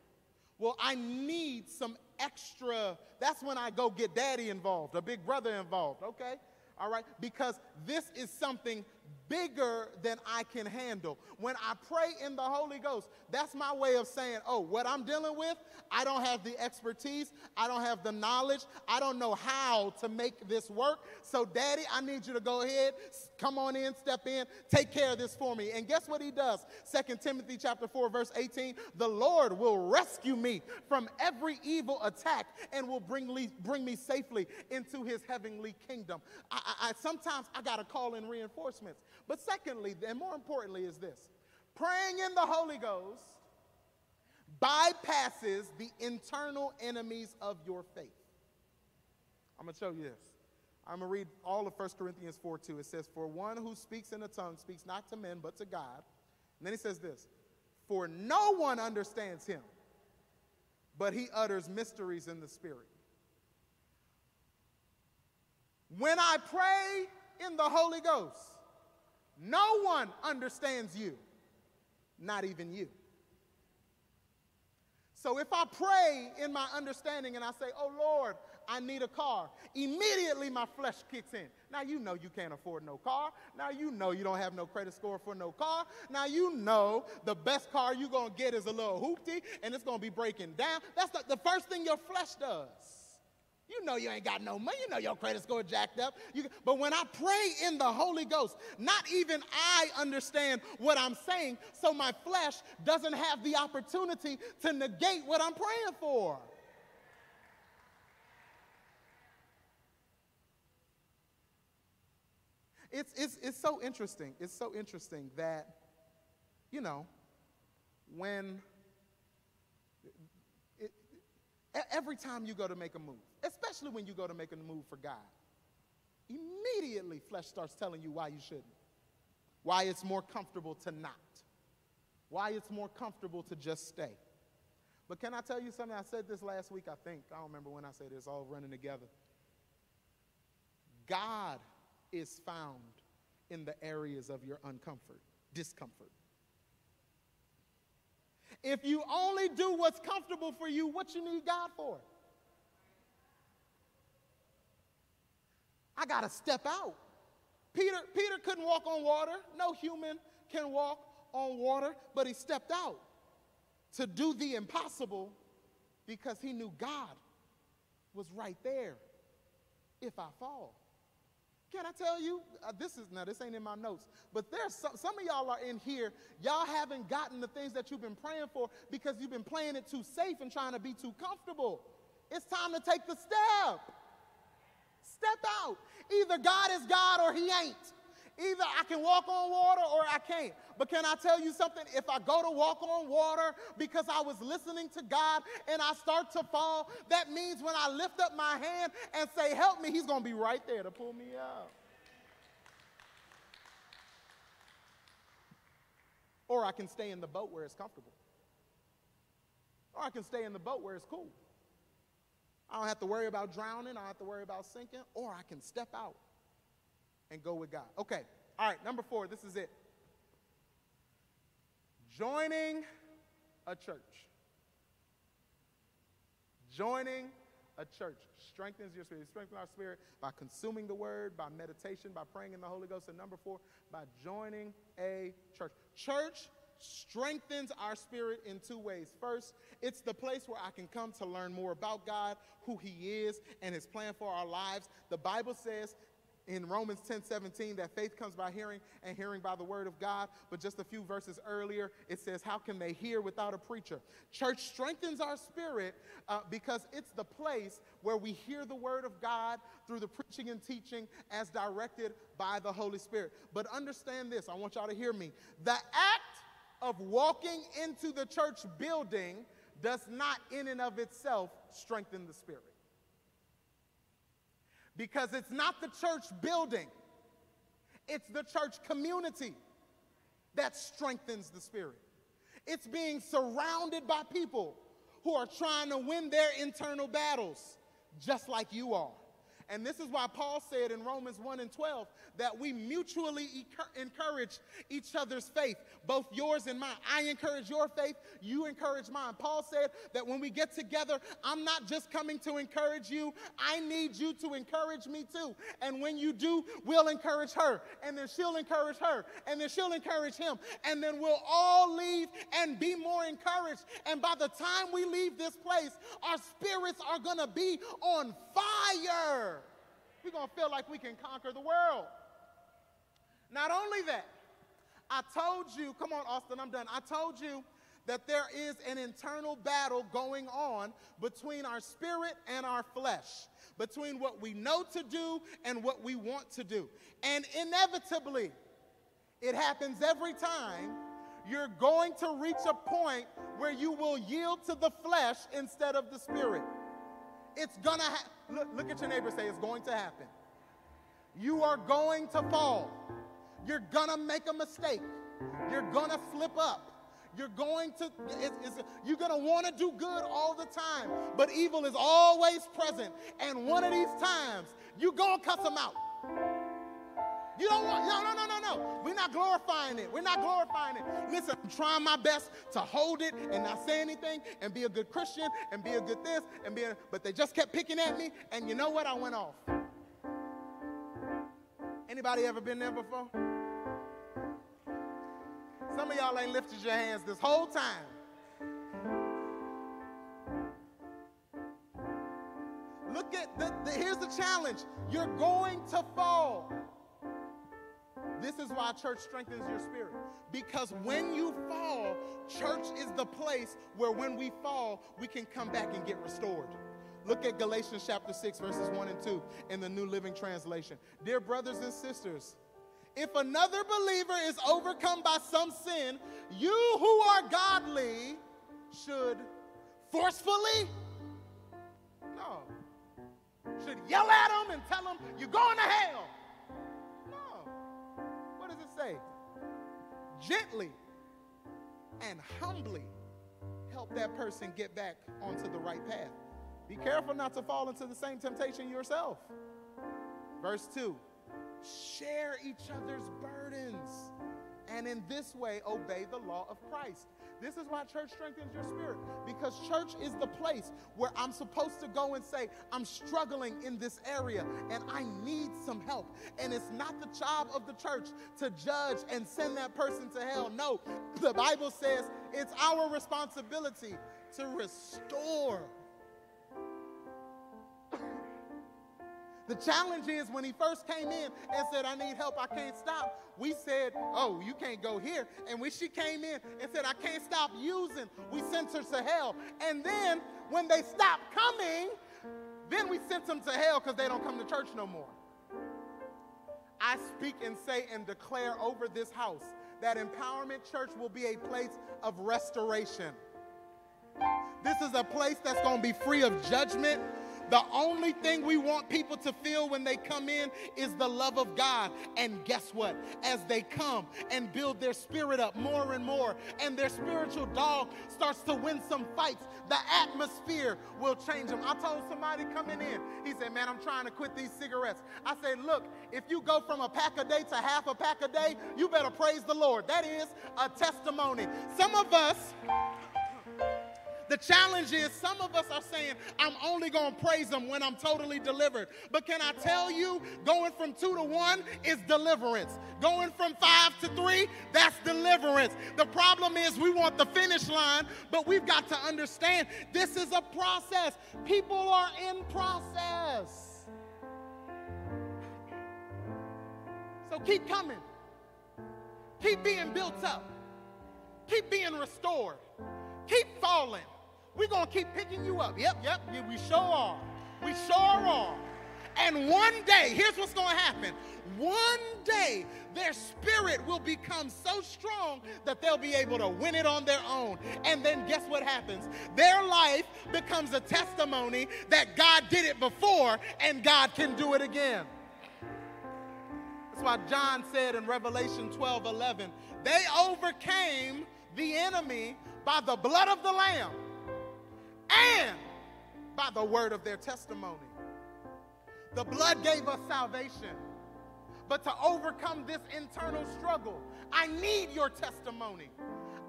well, I need some extra, that's when I go get daddy involved, a big brother involved, okay? All right, because this is something bigger than I can handle. When I pray in the Holy Ghost, that's my way of saying, oh, what I'm dealing with, I don't have the expertise, I don't have the knowledge, I don't know how to make this work. So, Daddy, I need you to go ahead, come on in, step in, take care of this for me. And guess what he does? Second Timothy chapter 4, verse 18, the Lord will rescue me from every evil attack and will bring, me, bring me safely into his heavenly kingdom. I, I, I sometimes I gotta call in reinforcements. But secondly, and more importantly, is this praying in the Holy Ghost bypasses the internal enemies of your faith. I'm going to show you this. I'm going to read all of 1 Corinthians 4 2. It says, For one who speaks in a tongue speaks not to men, but to God. And then he says this For no one understands him, but he utters mysteries in the Spirit. When I pray in the Holy Ghost, no one understands you, not even you. So if I pray in my understanding and I say, Oh Lord, I need a car, immediately my flesh kicks in. Now you know you can't afford no car. Now you know you don't have no credit score for no car. Now you know the best car you're gonna get is a little hoopty and it's gonna be breaking down. That's the, the first thing your flesh does. You know you ain't got no money. You know your credit score jacked up. You, but when I pray in the Holy Ghost, not even I understand what I'm saying, so my flesh doesn't have the opportunity to negate what I'm praying for. It's, it's, it's so interesting. It's so interesting that, you know, when it, every time you go to make a move, especially when you go to make a move for God, immediately flesh starts telling you why you shouldn't, why it's more comfortable to not, why it's more comfortable to just stay. But can I tell you something? I said this last week, I think. I don't remember when I said this, all running together. God is found in the areas of your uncomfort, discomfort. If you only do what's comfortable for you, what you need God for? I got to step out. Peter, Peter couldn't walk on water. No human can walk on water, but he stepped out to do the impossible because he knew God was right there if I fall. Can I tell you? Uh, this is now this ain't in my notes, but there's some, some of y'all are in here. Y'all haven't gotten the things that you've been praying for because you've been playing it too safe and trying to be too comfortable. It's time to take the step. Out. Either God is God or He ain't. Either I can walk on water or I can't. But can I tell you something? If I go to walk on water because I was listening to God and I start to fall, that means when I lift up my hand and say, Help me, He's going to be right there to pull me out. Or I can stay in the boat where it's comfortable. Or I can stay in the boat where it's cool. I don't have to worry about drowning. I don't have to worry about sinking. Or I can step out and go with God. Okay. All right. Number four. This is it. Joining a church. Joining a church strengthens your spirit. Strengthen our spirit by consuming the word, by meditation, by praying in the Holy Ghost. And number four, by joining a church. Church strengthens our spirit in two ways. First, it's the place where I can come to learn more about God, who He is, and His plan for our lives. The Bible says in Romans 10 17 that faith comes by hearing and hearing by the word of God. But just a few verses earlier, it says, How can they hear without a preacher? Church strengthens our spirit uh, because it's the place where we hear the word of God through the preaching and teaching as directed by the Holy Spirit. But understand this, I want y'all to hear me. The act of walking into the church building does not, in and of itself, strengthen the spirit. Because it's not the church building, it's the church community that strengthens the spirit. It's being surrounded by people who are trying to win their internal battles, just like you are. And this is why Paul said in Romans 1 and 12 that we mutually encourage each other's faith, both yours and mine. I encourage your faith, you encourage mine. Paul said that when we get together, I'm not just coming to encourage you, I need you to encourage me too. And when you do, we'll encourage her, and then she'll encourage her, and then she'll encourage him, and then we'll all leave and be more encouraged. And by the time we leave this place, our spirits are going to be on fire. We're going to feel like we can conquer the world. Not only that, I told you, come on, Austin, I'm done. I told you that there is an internal battle going on between our spirit and our flesh, between what we know to do and what we want to do. And inevitably, it happens every time. You're going to reach a point where you will yield to the flesh instead of the spirit. It's gonna happen. Look, look at your neighbor say, It's going to happen. You are going to fall. You're gonna make a mistake. You're gonna slip up. You're going to, it's, it's, you're going to want to do good all the time, but evil is always present. And one of these times, you're going to cuss them out. You don't want, no, no, no, no, no. We're not glorifying it. We're not glorifying it. Listen, I'm trying my best to hold it and not say anything and be a good Christian and be a good this and be a, but they just kept picking at me and you know what? I went off. Anybody ever been there before? Some of y'all ain't lifted your hands this whole time. Look at the, the here's the challenge. You're going to fall. This is why church strengthens your spirit. Because when you fall, church is the place where when we fall, we can come back and get restored. Look at Galatians chapter 6, verses 1 and 2 in the New Living Translation. Dear brothers and sisters, if another believer is overcome by some sin, you who are godly should forcefully, no, should yell at them and tell them, You're going to hell say? Gently and humbly help that person get back onto the right path. Be careful not to fall into the same temptation yourself. Verse 2 Share each other's burdens, and in this way obey the law of Christ. This is why church strengthens your spirit because church is the place where I'm supposed to go and say, I'm struggling in this area and I need some help. And it's not the job of the church to judge and send that person to hell. No, the Bible says it's our responsibility to restore The challenge is when he first came in and said, I need help, I can't stop, we said, Oh, you can't go here. And when she came in and said, I can't stop using, we sent her to hell. And then when they stopped coming, then we sent them to hell because they don't come to church no more. I speak and say and declare over this house that Empowerment Church will be a place of restoration. This is a place that's going to be free of judgment The only thing we want people to feel when they come in is the love of God. And guess what? As they come and build their spirit up more and more, and their spiritual dog starts to win some fights, the atmosphere will change them. I told somebody coming in, he said, Man, I'm trying to quit these cigarettes. I said, Look, if you go from a pack a day to half a pack a day, you better praise the Lord. That is a testimony. Some of us, the challenge is some of us are saying, I'm only going to praise him when I'm totally delivered. But can I tell you, going from two to one is deliverance. Going from five to three, that's deliverance. The problem is we want the finish line, but we've got to understand this is a process. People are in process. So keep coming. Keep being built up. Keep being restored. Keep falling. We're going to keep picking you up. Yep, yep, we sure are. We sure are. And one day, here's what's going to happen. One day, their spirit will become so strong that they'll be able to win it on their own. And then guess what happens? Their life becomes a testimony that God did it before and God can do it again. That's why John said in Revelation 12 11, they overcame the enemy by the blood of the Lamb and by the word of their testimony. The blood gave us salvation. But to overcome this internal struggle, I need your testimony.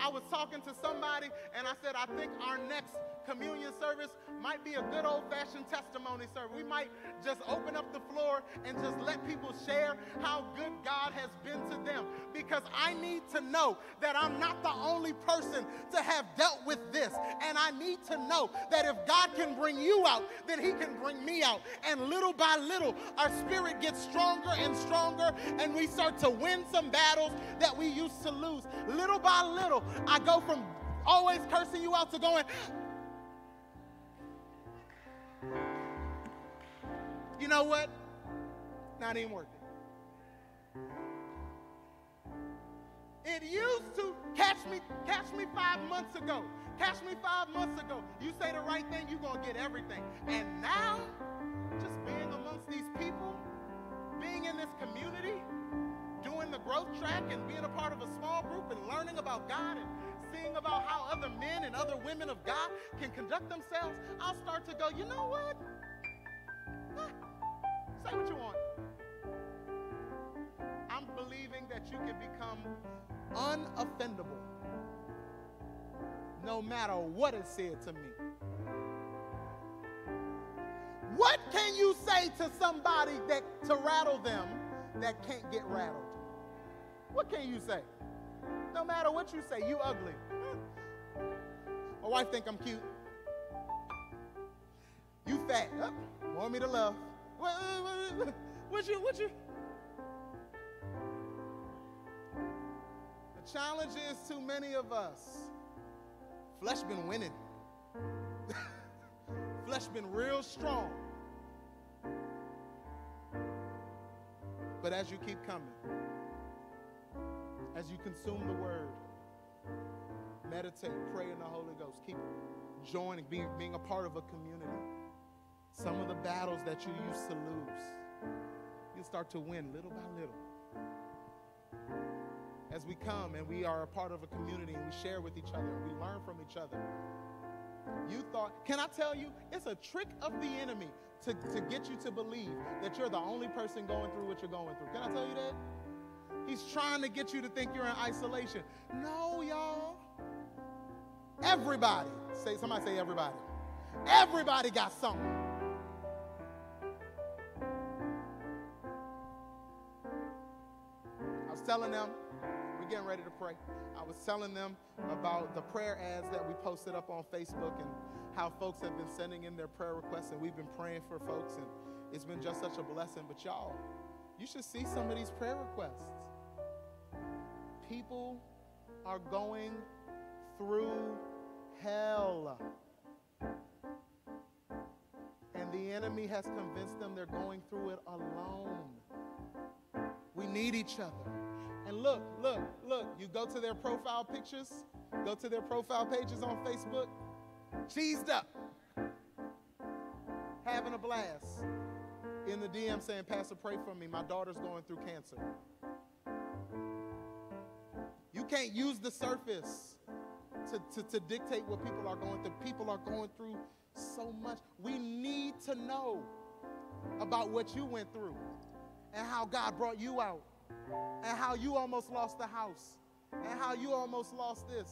I was talking to somebody and I said, I think our next communion service might be a good old fashioned testimony service. We might just open up the floor and just let people share how good God has been to them. Because I need to know that I'm not the only person to have dealt with this. And I need to know that if God can bring you out, then He can bring me out. And little by little, our spirit gets stronger and stronger, and we start to win some battles that we used to lose. Little by little, I go from always cursing you out to going, you know what? Not even working. it. Used to catch me, catch me five months ago. Catch me five months ago. You say the right thing, you're gonna get everything. And now, just being amongst these people, being in this community, doing the growth track and being a part of a small group and learning about God and seeing about how other men and other women of God can conduct themselves, I'll start to go, you know what? Say what you want. I'm believing that you can become unoffendable no matter what is said to me. What can you say to somebody that to rattle them that can't get rattled? What can you say? No matter what you say, you ugly. Hmm. My wife think I'm cute. You fat. Oh, want me to love. What, what, what, what you, what you? The challenge is too many of us. Flesh been winning. Flesh been real strong. But as you keep coming, as you consume the word, meditate, pray in the Holy Ghost, keep joining, being, being a part of a community. Some of the battles that you used to lose, you start to win little by little. As we come and we are a part of a community and we share with each other we learn from each other. You thought, can I tell you, it's a trick of the enemy to, to get you to believe that you're the only person going through what you're going through. Can I tell you that? He's trying to get you to think you're in isolation. No, y'all. Everybody, say somebody say everybody. Everybody got something. I was telling them, we're getting ready to pray. I was telling them about the prayer ads that we posted up on Facebook and how folks have been sending in their prayer requests and we've been praying for folks and it's been just such a blessing. But y'all, you should see some of these prayer requests. People are going through hell. And the enemy has convinced them they're going through it alone. We need each other. And look, look, look, you go to their profile pictures, go to their profile pages on Facebook, cheesed up, having a blast in the DM saying, Pastor, pray for me. My daughter's going through cancer. You can't use the surface to, to, to dictate what people are going through. People are going through so much. We need to know about what you went through and how God brought you out and how you almost lost the house and how you almost lost this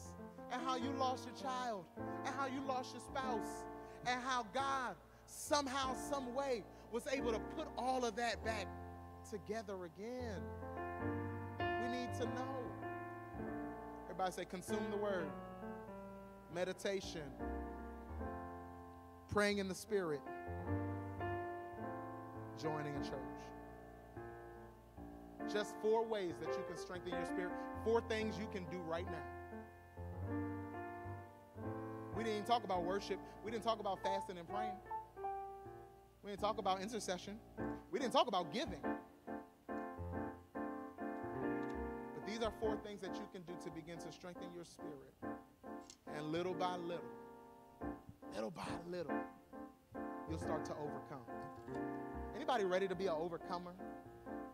and how you lost your child and how you lost your spouse and how God somehow, some way was able to put all of that back together again. We need to know. Everybody say, consume the word, meditation, praying in the spirit, joining a church. Just four ways that you can strengthen your spirit, four things you can do right now. We didn't even talk about worship. We didn't talk about fasting and praying. We didn't talk about intercession. We didn't talk about giving. These are four things that you can do to begin to strengthen your spirit. And little by little, little by little, you'll start to overcome. Anybody ready to be an overcomer?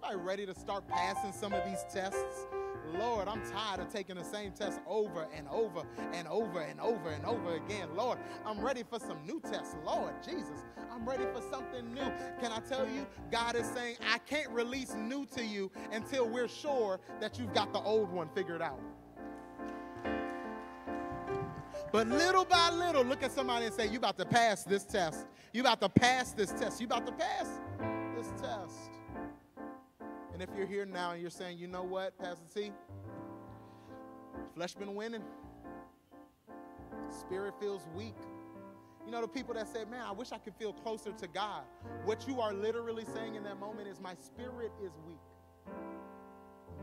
Anybody ready to start passing some of these tests? Lord, I'm tired of taking the same test over and over and over and over and over again. Lord, I'm ready for some new tests. Lord Jesus, I'm ready for something new. Can I tell you, God is saying, I can't release new to you until we're sure that you've got the old one figured out. But little by little, look at somebody and say, You about to pass this test. You about to pass this test. You about to pass this test. And if you're here now and you're saying, you know what, Pastor T, flesh been winning. Spirit feels weak. You know, the people that say, man, I wish I could feel closer to God. What you are literally saying in that moment is, my spirit is weak.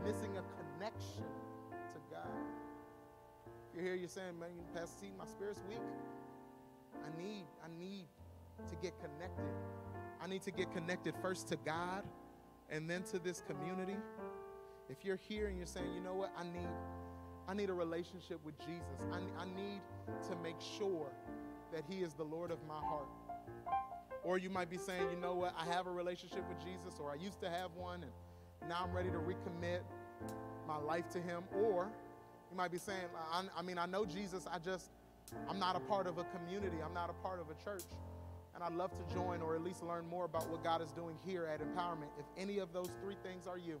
Missing a connection to God. If you're here, you're saying, man, Pastor T, my spirit's weak. I need, I need to get connected. I need to get connected first to God and then to this community. If you're here and you're saying, you know what, I need, I need a relationship with Jesus. I, I need to make sure that He is the Lord of my heart. Or you might be saying, you know what, I have a relationship with Jesus, or I used to have one, and now I'm ready to recommit my life to Him. Or you might be saying, I, I mean, I know Jesus, I just, I'm not a part of a community, I'm not a part of a church and I'd love to join or at least learn more about what God is doing here at Empowerment. If any of those three things are you,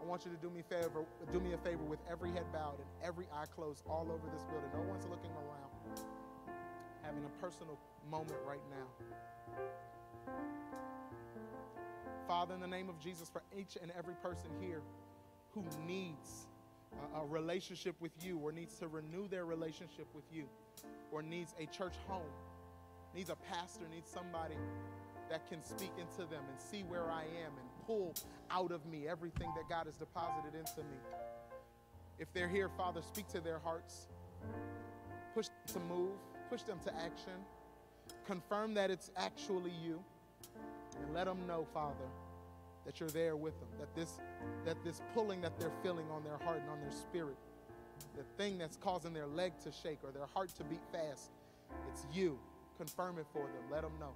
I want you to do me favor, do me a favor with every head bowed and every eye closed all over this building. No one's looking around. Having a personal moment right now. Father, in the name of Jesus, for each and every person here who needs a, a relationship with you or needs to renew their relationship with you or needs a church home needs a pastor, needs somebody that can speak into them and see where I am and pull out of me everything that God has deposited into me. If they're here, Father, speak to their hearts, push them to move, push them to action, confirm that it's actually you, and let them know, Father, that you're there with them, that this, that this pulling that they're feeling on their heart and on their spirit, the thing that's causing their leg to shake or their heart to beat fast, it's you confirm it for them. Let them know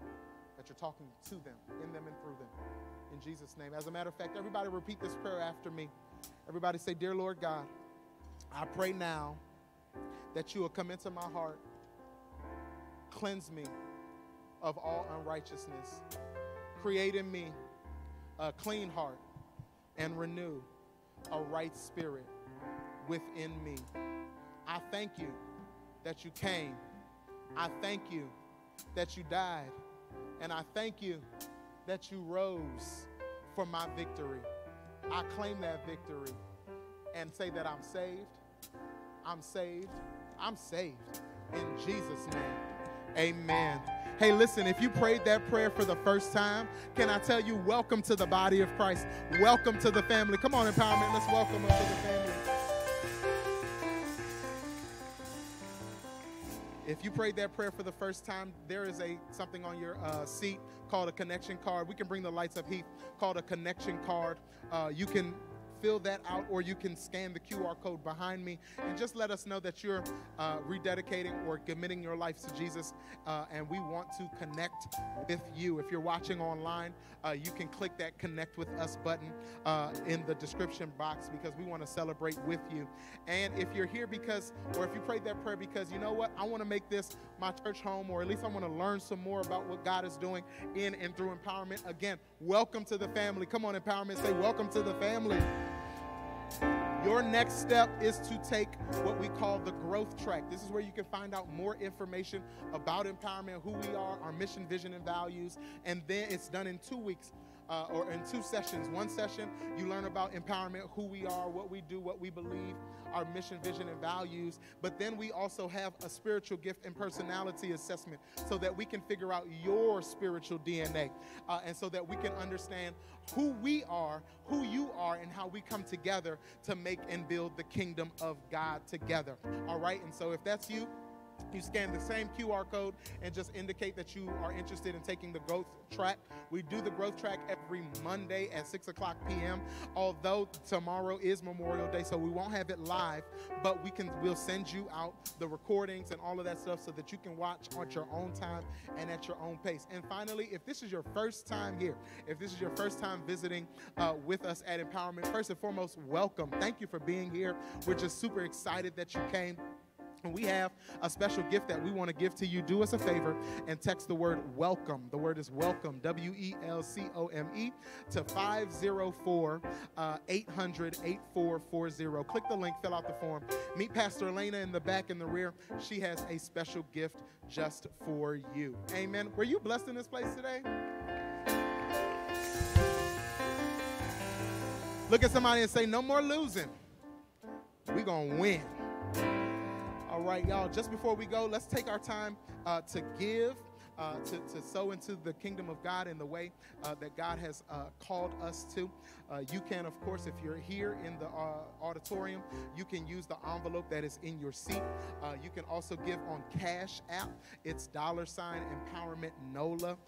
that you're talking to them, in them, and through them. In Jesus' name. As a matter of fact, everybody repeat this prayer after me. Everybody say, Dear Lord God, I pray now that you will come into my heart, cleanse me of all unrighteousness, create in me a clean heart, and renew a right spirit within me. I thank you that you came. I thank you that you died. And I thank you that you rose for my victory. I claim that victory and say that I'm saved. I'm saved. I'm saved. In Jesus' name, amen. Hey, listen, if you prayed that prayer for the first time, can I tell you, welcome to the body of Christ. Welcome to the family. Come on, empowerment. Let's welcome them to the family. If you prayed that prayer for the first time, there is a something on your uh, seat called a connection card. We can bring the lights up, Heath, called a connection card. Uh, you can fill that out, or you can scan the QR code behind me and just let us know that you're uh, rededicating or committing your life to Jesus. Uh, and we want to connect with you. If you're watching online, uh, you can click that connect with us button uh, in the description box because we want to celebrate with you. And if you're here because, or if you prayed that prayer because you know what, I want to make this my church home, or at least I want to learn some more about what God is doing in and through empowerment. Again, welcome to the family. Come on, empowerment, say welcome to the family. Your next step is to take what we call the growth track. This is where you can find out more information about empowerment, who we are, our mission, vision, and values. And then it's done in two weeks uh, or in two sessions. One session, you learn about empowerment, who we are, what we do, what we believe, our mission, vision, and values. But then we also have a spiritual gift and personality assessment so that we can figure out your spiritual DNA uh, and so that we can understand who we are, who you are, and how we come together to make and build the kingdom of God together. All right, and so if that's you, you scan the same QR code and just indicate that you are interested in taking the growth track. We do the growth track every Monday at 6 o'clock p.m. Although tomorrow is Memorial Day, so we won't have it live, but we can we'll send you out the recordings and all of that stuff so that you can watch at your own time and at your own pace. And finally, if this is your first time here, if this is your first time visiting uh, with us at Empowerment, first and foremost, welcome. Thank you for being here. We're just super excited that you came. And we have a special gift that we want to give to you. Do us a favor and text the word welcome. The word is welcome, W E L C O M E, to 504 uh, 800 8440. Click the link, fill out the form. Meet Pastor Elena in the back and the rear. She has a special gift just for you. Amen. Were you blessed in this place today? Look at somebody and say, No more losing. We're going to win. All right, y'all, just before we go, let's take our time uh, to give. Uh, to, to sow into the kingdom of God in the way uh, that God has uh, called us to. Uh, you can, of course, if you're here in the uh, auditorium, you can use the envelope that is in your seat. Uh, you can also give on Cash App. It's dollar sign empowerment NOLA.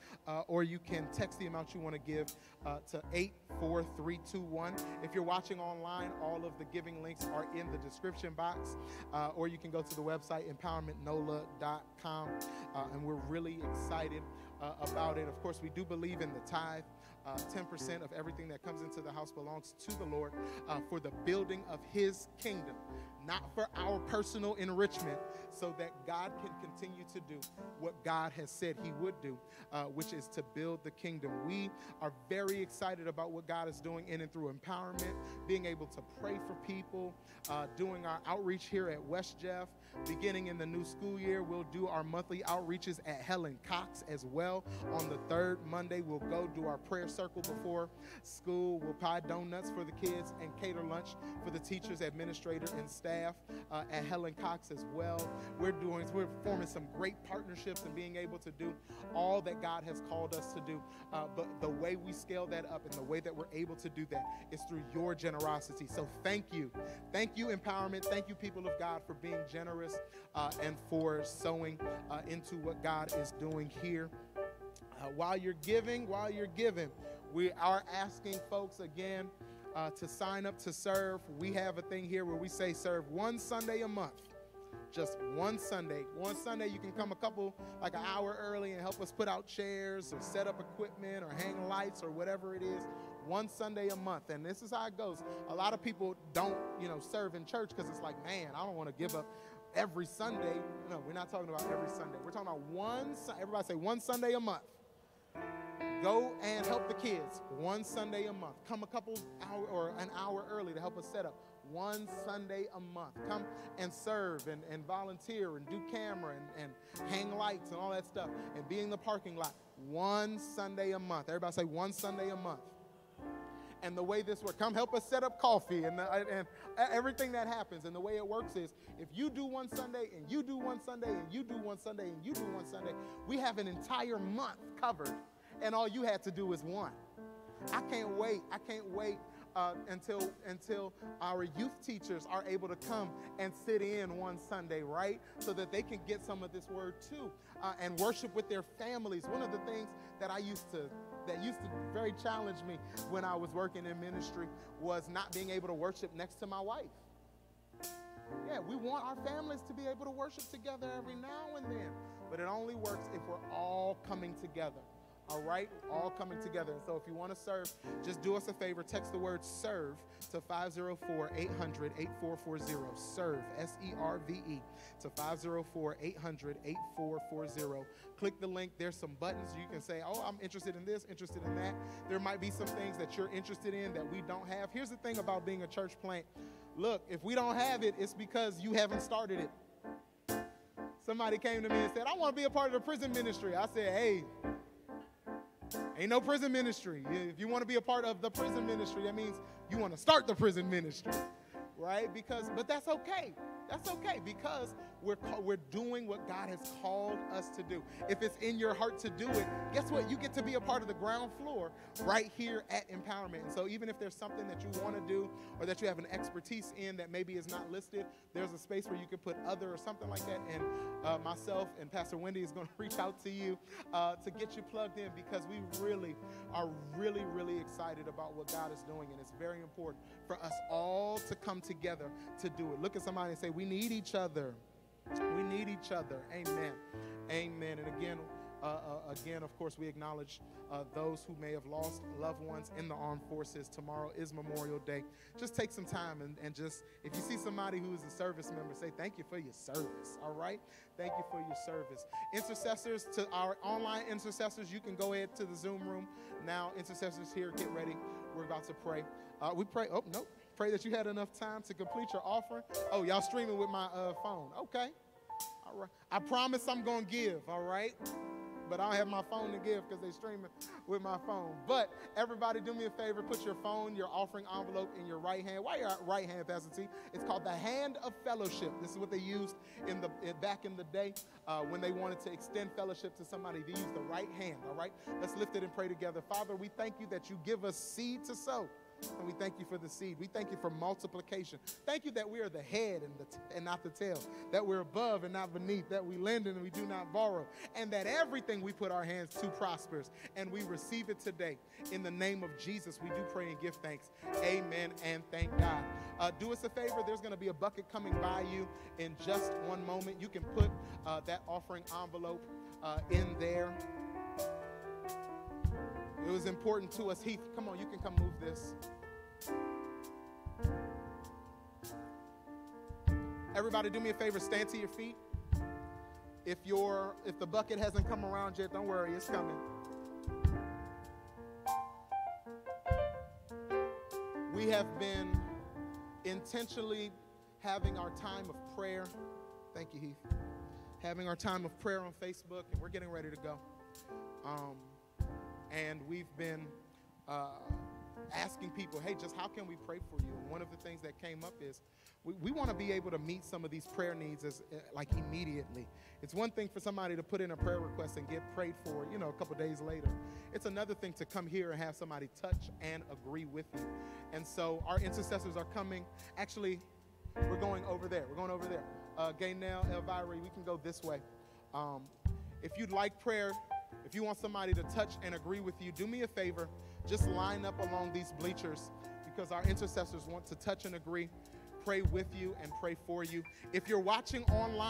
or you can text the amount you want to give to 84321. If you're watching online, all of the giving links are in the description box. or you can go to the website empowermentnola.com. and we're really excited uh, about it. Of course, we do believe in the tithe. Uh, 10% of everything that comes into the house belongs to the Lord uh, for the building of His kingdom, not for our personal enrichment, so that God can continue to do what God has said He would do, uh, which is to build the kingdom. We are very excited about what God is doing in and through empowerment, being able to pray for people, uh, doing our outreach here at West Jeff. Beginning in the new school year, we'll do our monthly outreaches at Helen Cox as well. On the third Monday, we'll go do our prayer circle before school. We'll pie donuts for the kids and cater lunch for the teachers, administrator, and staff uh, at Helen Cox as well. We're doing, we're forming some great partnerships and being able to do all that God has called us to do. Uh, but the way we scale that up and the way that we're able to do that is through your generosity. So thank you. Thank you, empowerment. Thank you, people of God, for being generous uh, and for sowing uh, into what God is doing here. Uh, while you're giving, while you're giving, we are asking folks again uh, to sign up to serve. We have a thing here where we say serve one Sunday a month. Just one Sunday. One Sunday, you can come a couple, like an hour early and help us put out chairs or set up equipment or hang lights or whatever it is one Sunday a month. And this is how it goes. A lot of people don't, you know, serve in church because it's like, man, I don't want to give up every Sunday. No, we're not talking about every Sunday. We're talking about one, everybody say one Sunday a month. Go and help the kids one Sunday a month. Come a couple hour or an hour early to help us set up one Sunday a month. Come and serve and, and volunteer and do camera and, and hang lights and all that stuff and be in the parking lot one Sunday a month. Everybody say one Sunday a month and the way this works. Come help us set up coffee and, the, and everything that happens. And the way it works is if you do one Sunday and you do one Sunday and you do one Sunday and you do one Sunday, we have an entire month covered. And all you had to do is one. I can't wait. I can't wait uh, until until our youth teachers are able to come and sit in one Sunday, right? So that they can get some of this word too uh, and worship with their families. One of the things that I used to that used to very challenge me when I was working in ministry was not being able to worship next to my wife. Yeah, we want our families to be able to worship together every now and then, but it only works if we're all coming together. All right, all coming together. And so if you want to serve, just do us a favor. Text the word serve to 504 800 8440. Serve, S E R V E, to 504 800 8440. Click the link. There's some buttons. You can say, Oh, I'm interested in this, interested in that. There might be some things that you're interested in that we don't have. Here's the thing about being a church plant look, if we don't have it, it's because you haven't started it. Somebody came to me and said, I want to be a part of the prison ministry. I said, Hey, Ain't no prison ministry. If you want to be a part of the prison ministry, that means you want to start the prison ministry, right? Because, but that's okay. That's okay because we're, we're doing what God has called us to do. If it's in your heart to do it, guess what? You get to be a part of the ground floor right here at Empowerment. And so even if there's something that you want to do or that you have an expertise in that maybe is not listed, there's a space where you can put other or something like that. And uh, myself and Pastor Wendy is going to reach out to you uh, to get you plugged in because we really are really, really excited about what God is doing. And it's very important for us all to come together to do it. Look at somebody and say, We need each other. We need each other. Amen. Amen. And again, again, of course, we acknowledge uh, those who may have lost loved ones in the armed forces. Tomorrow is Memorial Day. Just take some time and, and just, if you see somebody who is a service member, say thank you for your service. All right? Thank you for your service. Intercessors, to our online intercessors, you can go ahead to the Zoom room now. Intercessors here, get ready. We're about to pray. Uh, we pray. Oh, nope. Pray that you had enough time to complete your offering. Oh, y'all streaming with my uh, phone. Okay. All right. I promise I'm going to give, all right? But I don't have my phone to give because they stream it with my phone. But everybody, do me a favor. Put your phone, your offering envelope in your right hand. Why your right hand, Pastor T? It's called the hand of fellowship. This is what they used in the back in the day uh, when they wanted to extend fellowship to somebody. They used the right hand, all right? Let's lift it and pray together. Father, we thank you that you give us seed to sow. And we thank you for the seed. We thank you for multiplication. Thank you that we are the head and, the t- and not the tail, that we're above and not beneath, that we lend and we do not borrow, and that everything we put our hands to prospers. And we receive it today. In the name of Jesus, we do pray and give thanks. Amen and thank God. Uh, do us a favor. There's going to be a bucket coming by you in just one moment. You can put uh, that offering envelope uh, in there. It was important to us. Heath, come on, you can come move this. Everybody, do me a favor, stand to your feet. If your if the bucket hasn't come around yet, don't worry, it's coming. We have been intentionally having our time of prayer. Thank you, Heath. Having our time of prayer on Facebook, and we're getting ready to go. Um, and we've been uh, asking people, hey, just how can we pray for you? And one of the things that came up is we, we want to be able to meet some of these prayer needs as uh, like immediately. It's one thing for somebody to put in a prayer request and get prayed for, you know, a couple days later. It's another thing to come here and have somebody touch and agree with you. And so our intercessors are coming. Actually, we're going over there. We're going over there. Uh, Gaynell, Elvira, we can go this way. Um, if you'd like prayer, if you want somebody to touch and agree with you, do me a favor. Just line up along these bleachers because our intercessors want to touch and agree, pray with you, and pray for you. If you're watching online,